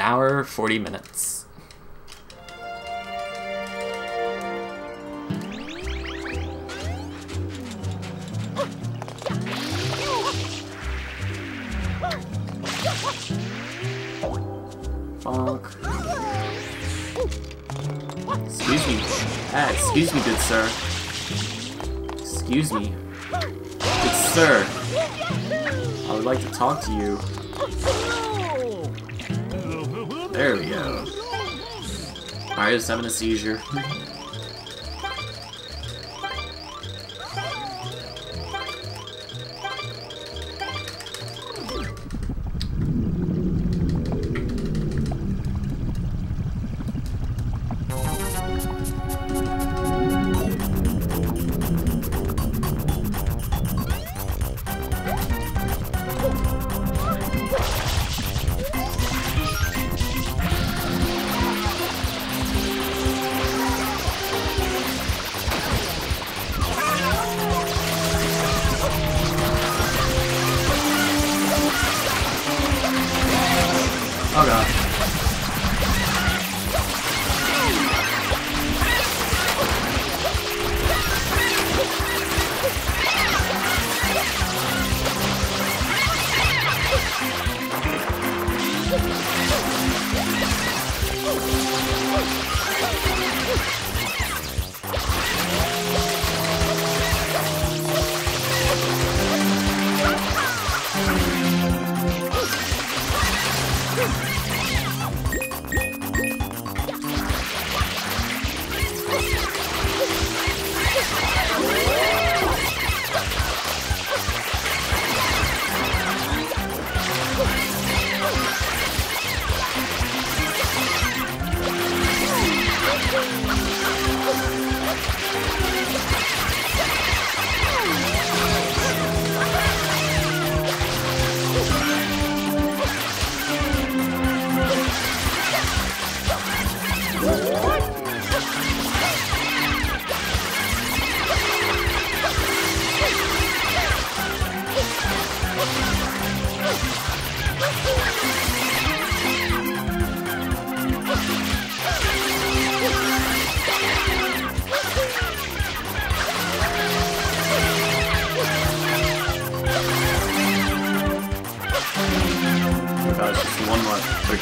An hour, 40 minutes. Bonk. Excuse me. Ah, excuse me, good sir. Excuse me. Good sir. I would like to talk to you. Mario's having a seizure.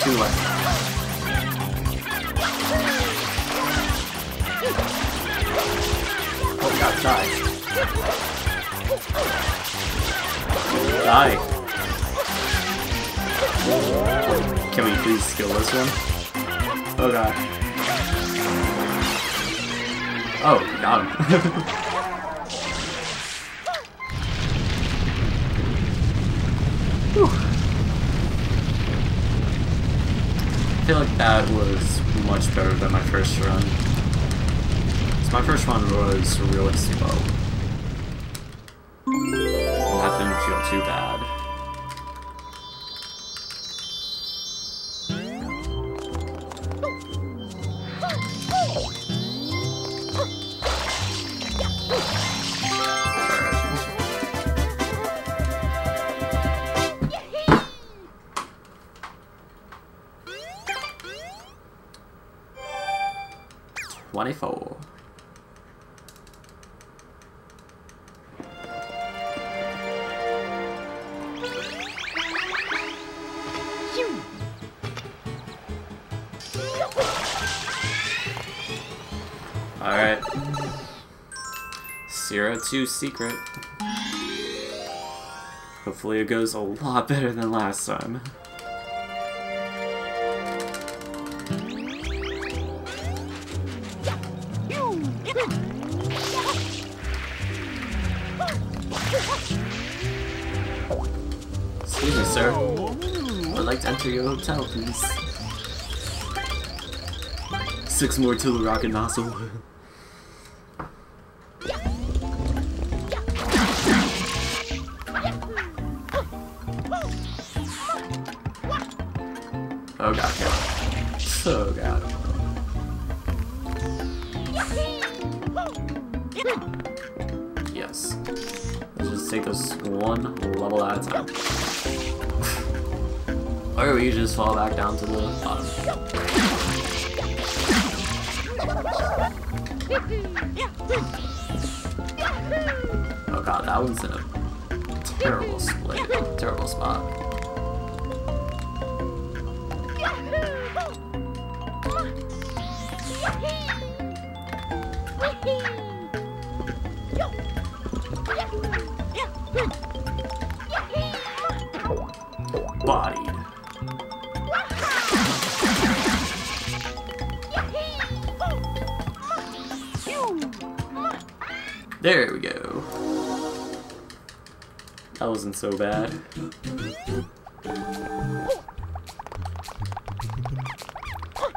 Two left. Oh god, die. Die. Can we please skill this one? Oh god. Oh, got. was really slow. 2 secret. Hopefully it goes a lot better than last time. Excuse me, sir. I'd like to enter your hotel, please. Six more to the Rocket Nozzle.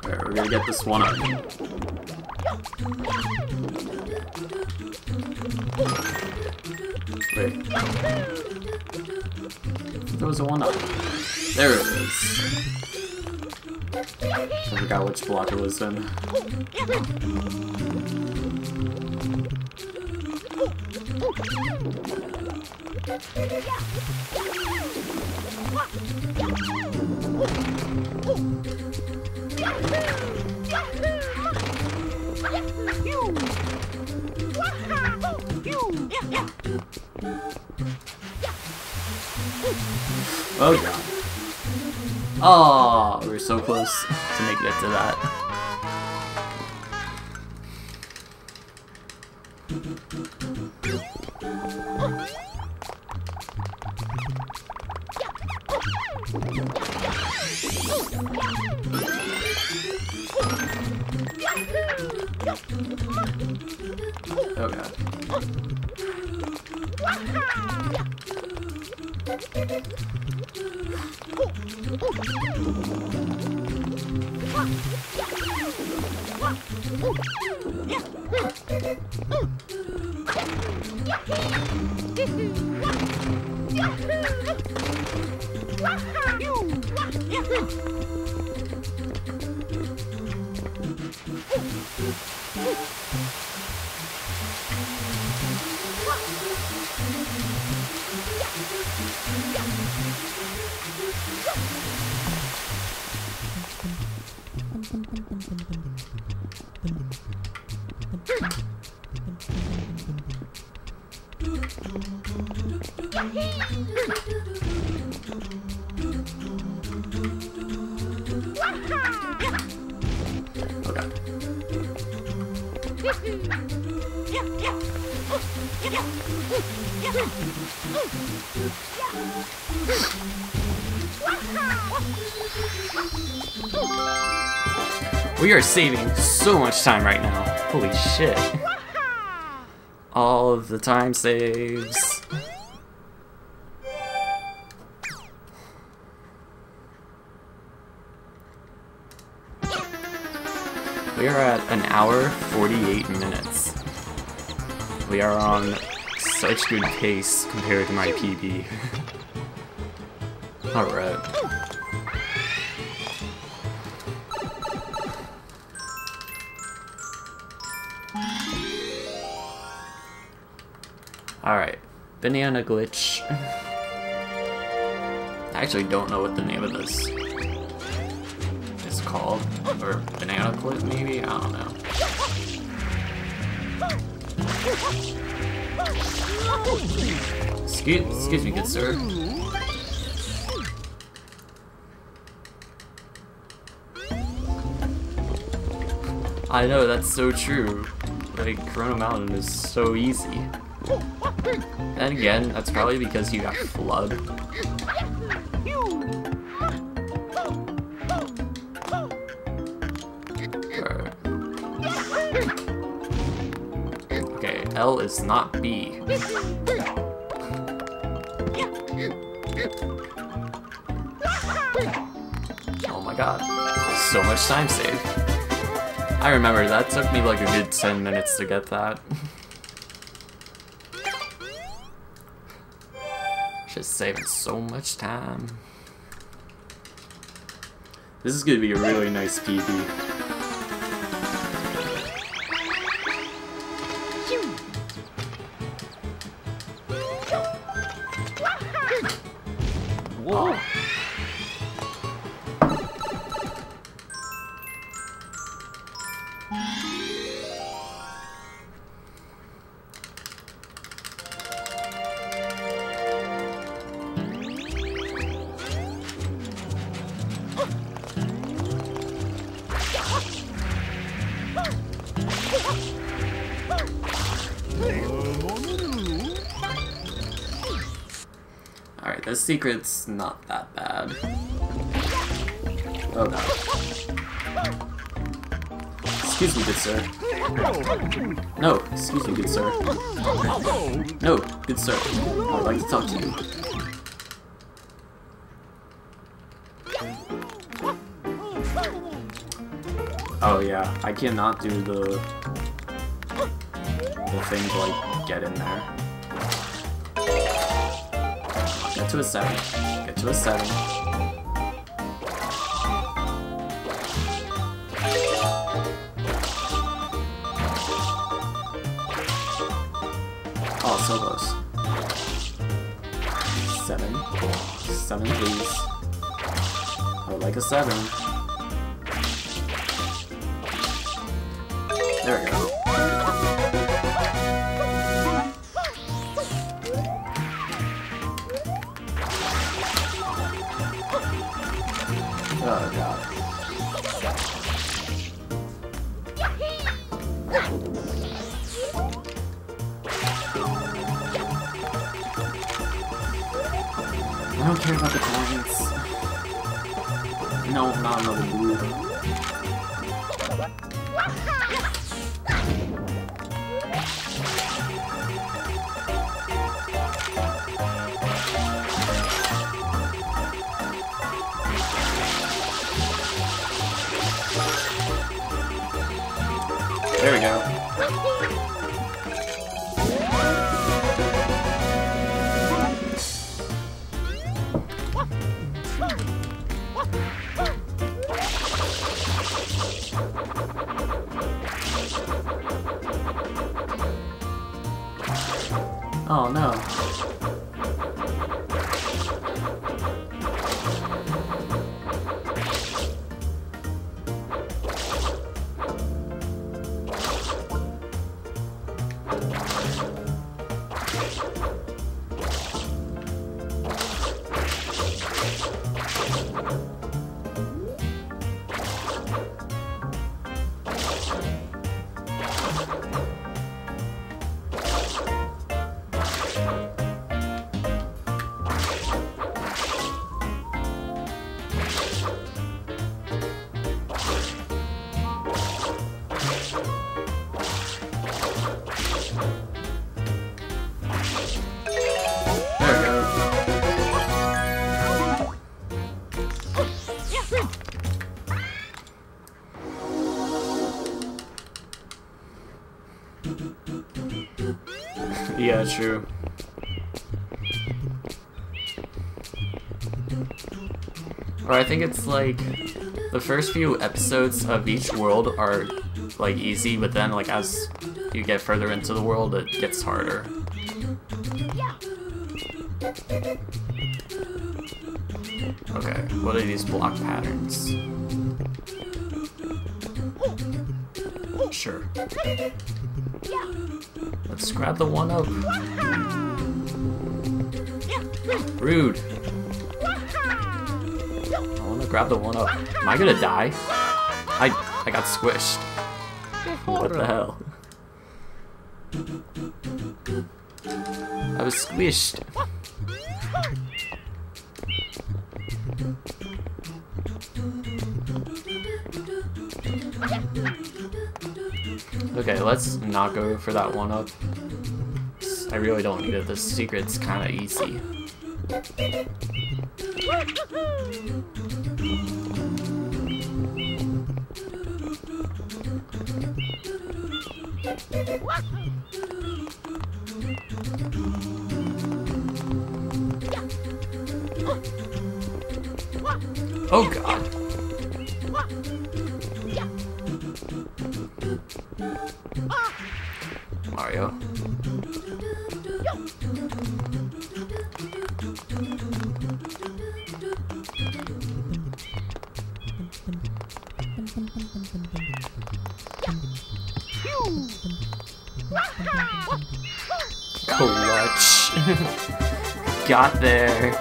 Alright, we're gonna get this one up. Wait. There was a one up. There it is. I forgot which block it was in. Oh god. Oh, we were so close to making it to that. Oh god. Okay. We are saving so much time right now. Holy shit. All of the time saves. We are at an hour 48 minutes. We are on such good pace compared to my PB. Alright. Alright. Banana glitch. I actually don't know what the name of this is called. Or banana clip maybe? I don't know. Excuse, excuse me, good sir. I know, that's so true. Like, Corona Mountain is so easy. And again, that's probably because you got FLUDD. L is not B. Oh my god. So much time saved. I remember, that took me like a good 10 minutes to get that. Just saving so much time. This is gonna be a really nice PB. Secret's not that bad. Oh no. Excuse me, good sir. No, excuse me, good sir. No, good sir. I would like to talk to you. Oh yeah, I cannot do the the thing to like get in there. To a seven. Get to a seven. Oh, so close. Seven. Seven, please. I would like a seven. There we go. True. Or I think it's like the first few episodes of each world are like easy, but then like as you get further into the world, it gets harder. Okay, what are these block patterns? Sure. Let's grab the one up. Rude. I wanna grab the one up. Am I gonna die? I I got squished. What the hell? I was squished. Okay, let's not go for that one up. I really don't need it. The secret's kind of easy. Oh god. Got there.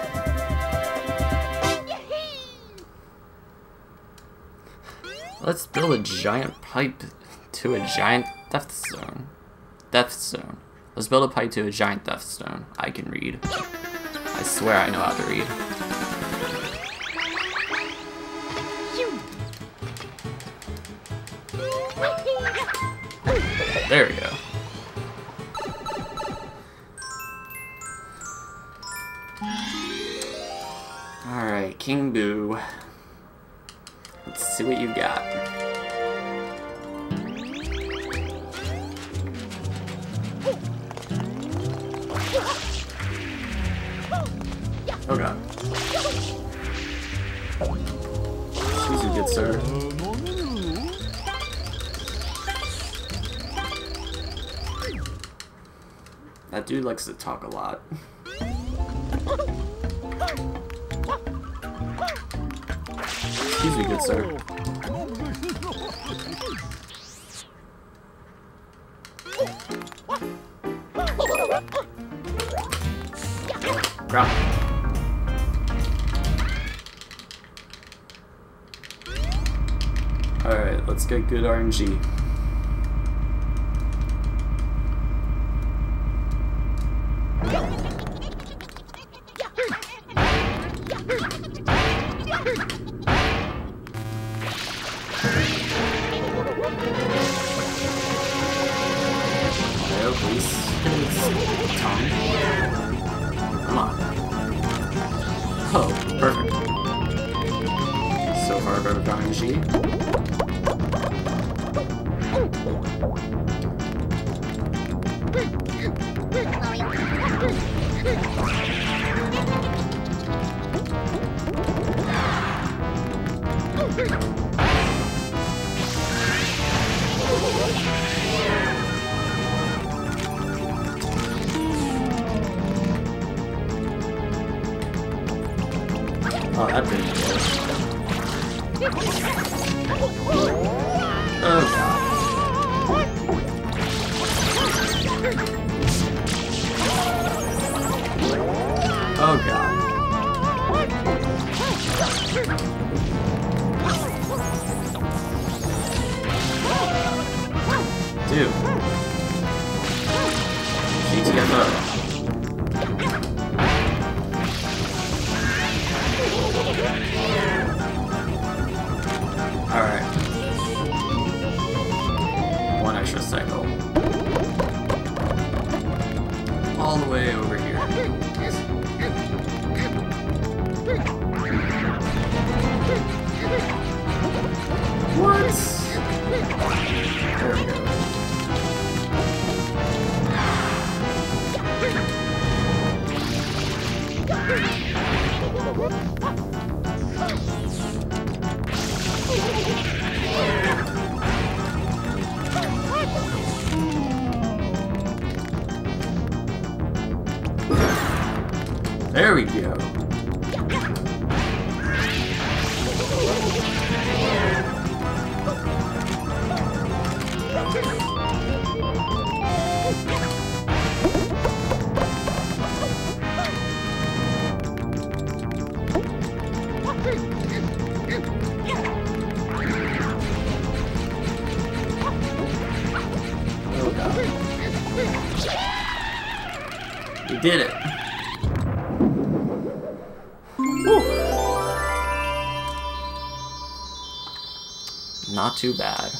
Let's build a giant pipe to a giant death zone. Death zone. Let's build a pipe to a giant death stone. I can read. I swear I know how to read. Talk a lot. Did it. Not too bad.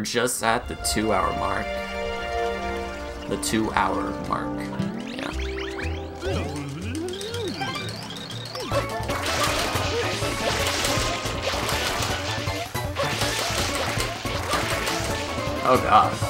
We're just at the two hour mark. The two hour mark. Yeah. Oh god.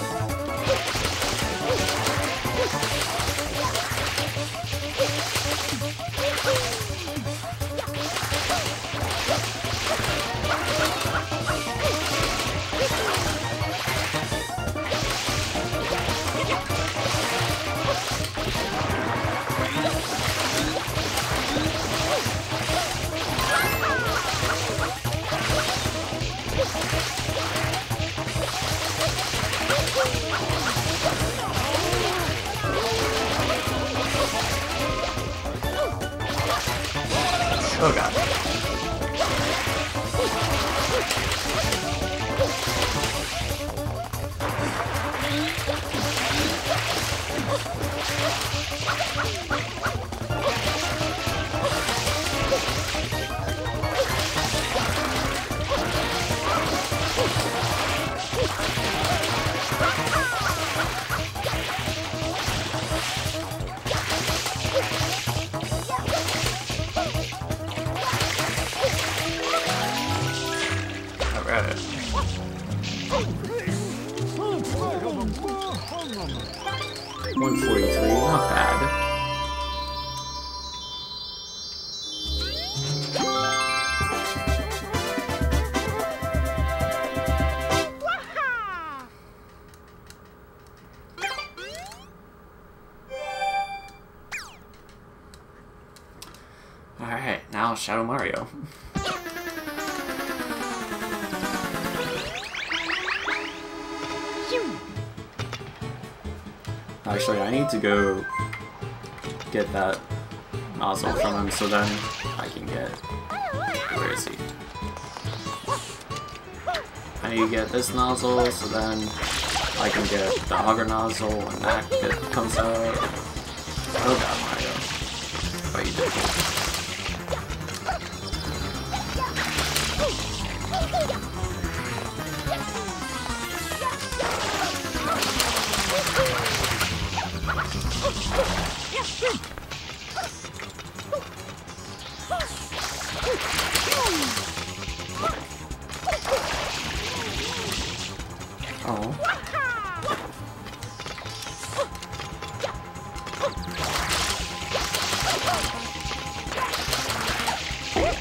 Shadow Mario. Actually, I need to go get that nozzle from him so then I can get... Where is he? I need to get this nozzle so then I can get the auger nozzle when that comes out. Oh god, Mario. Are you doing?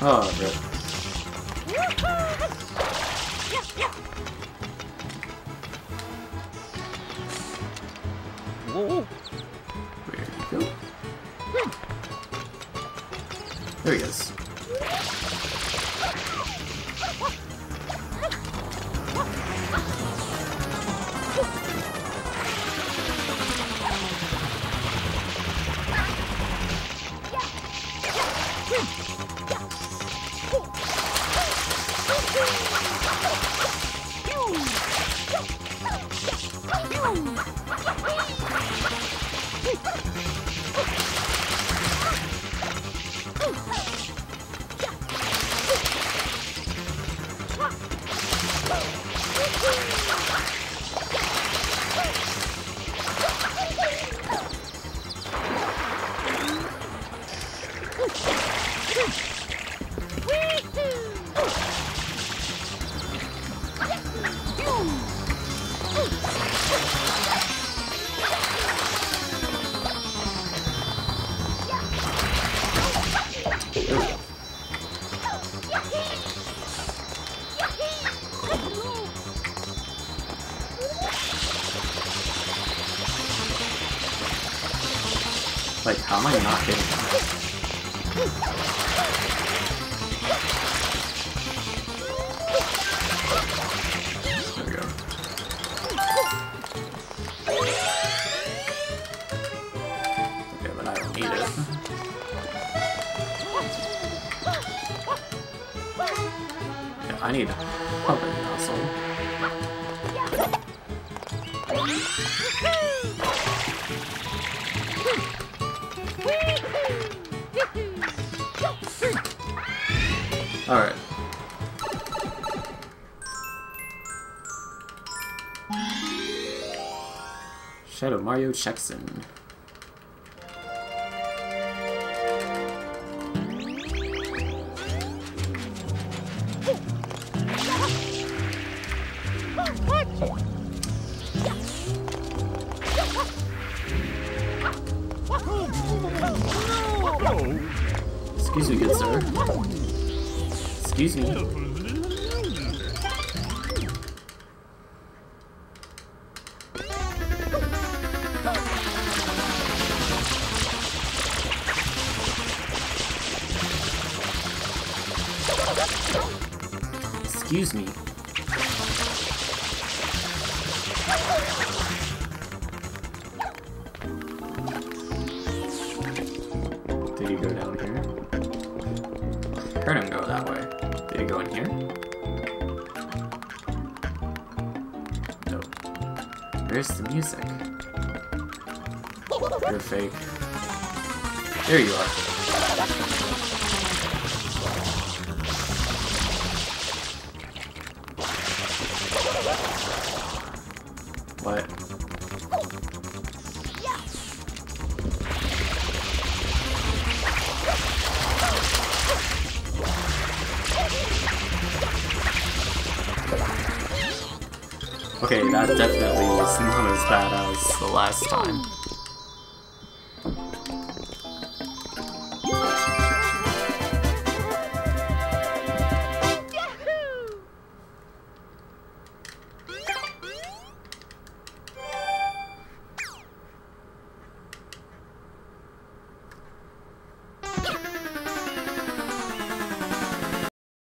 Oh, rip. Whoa. Mario checks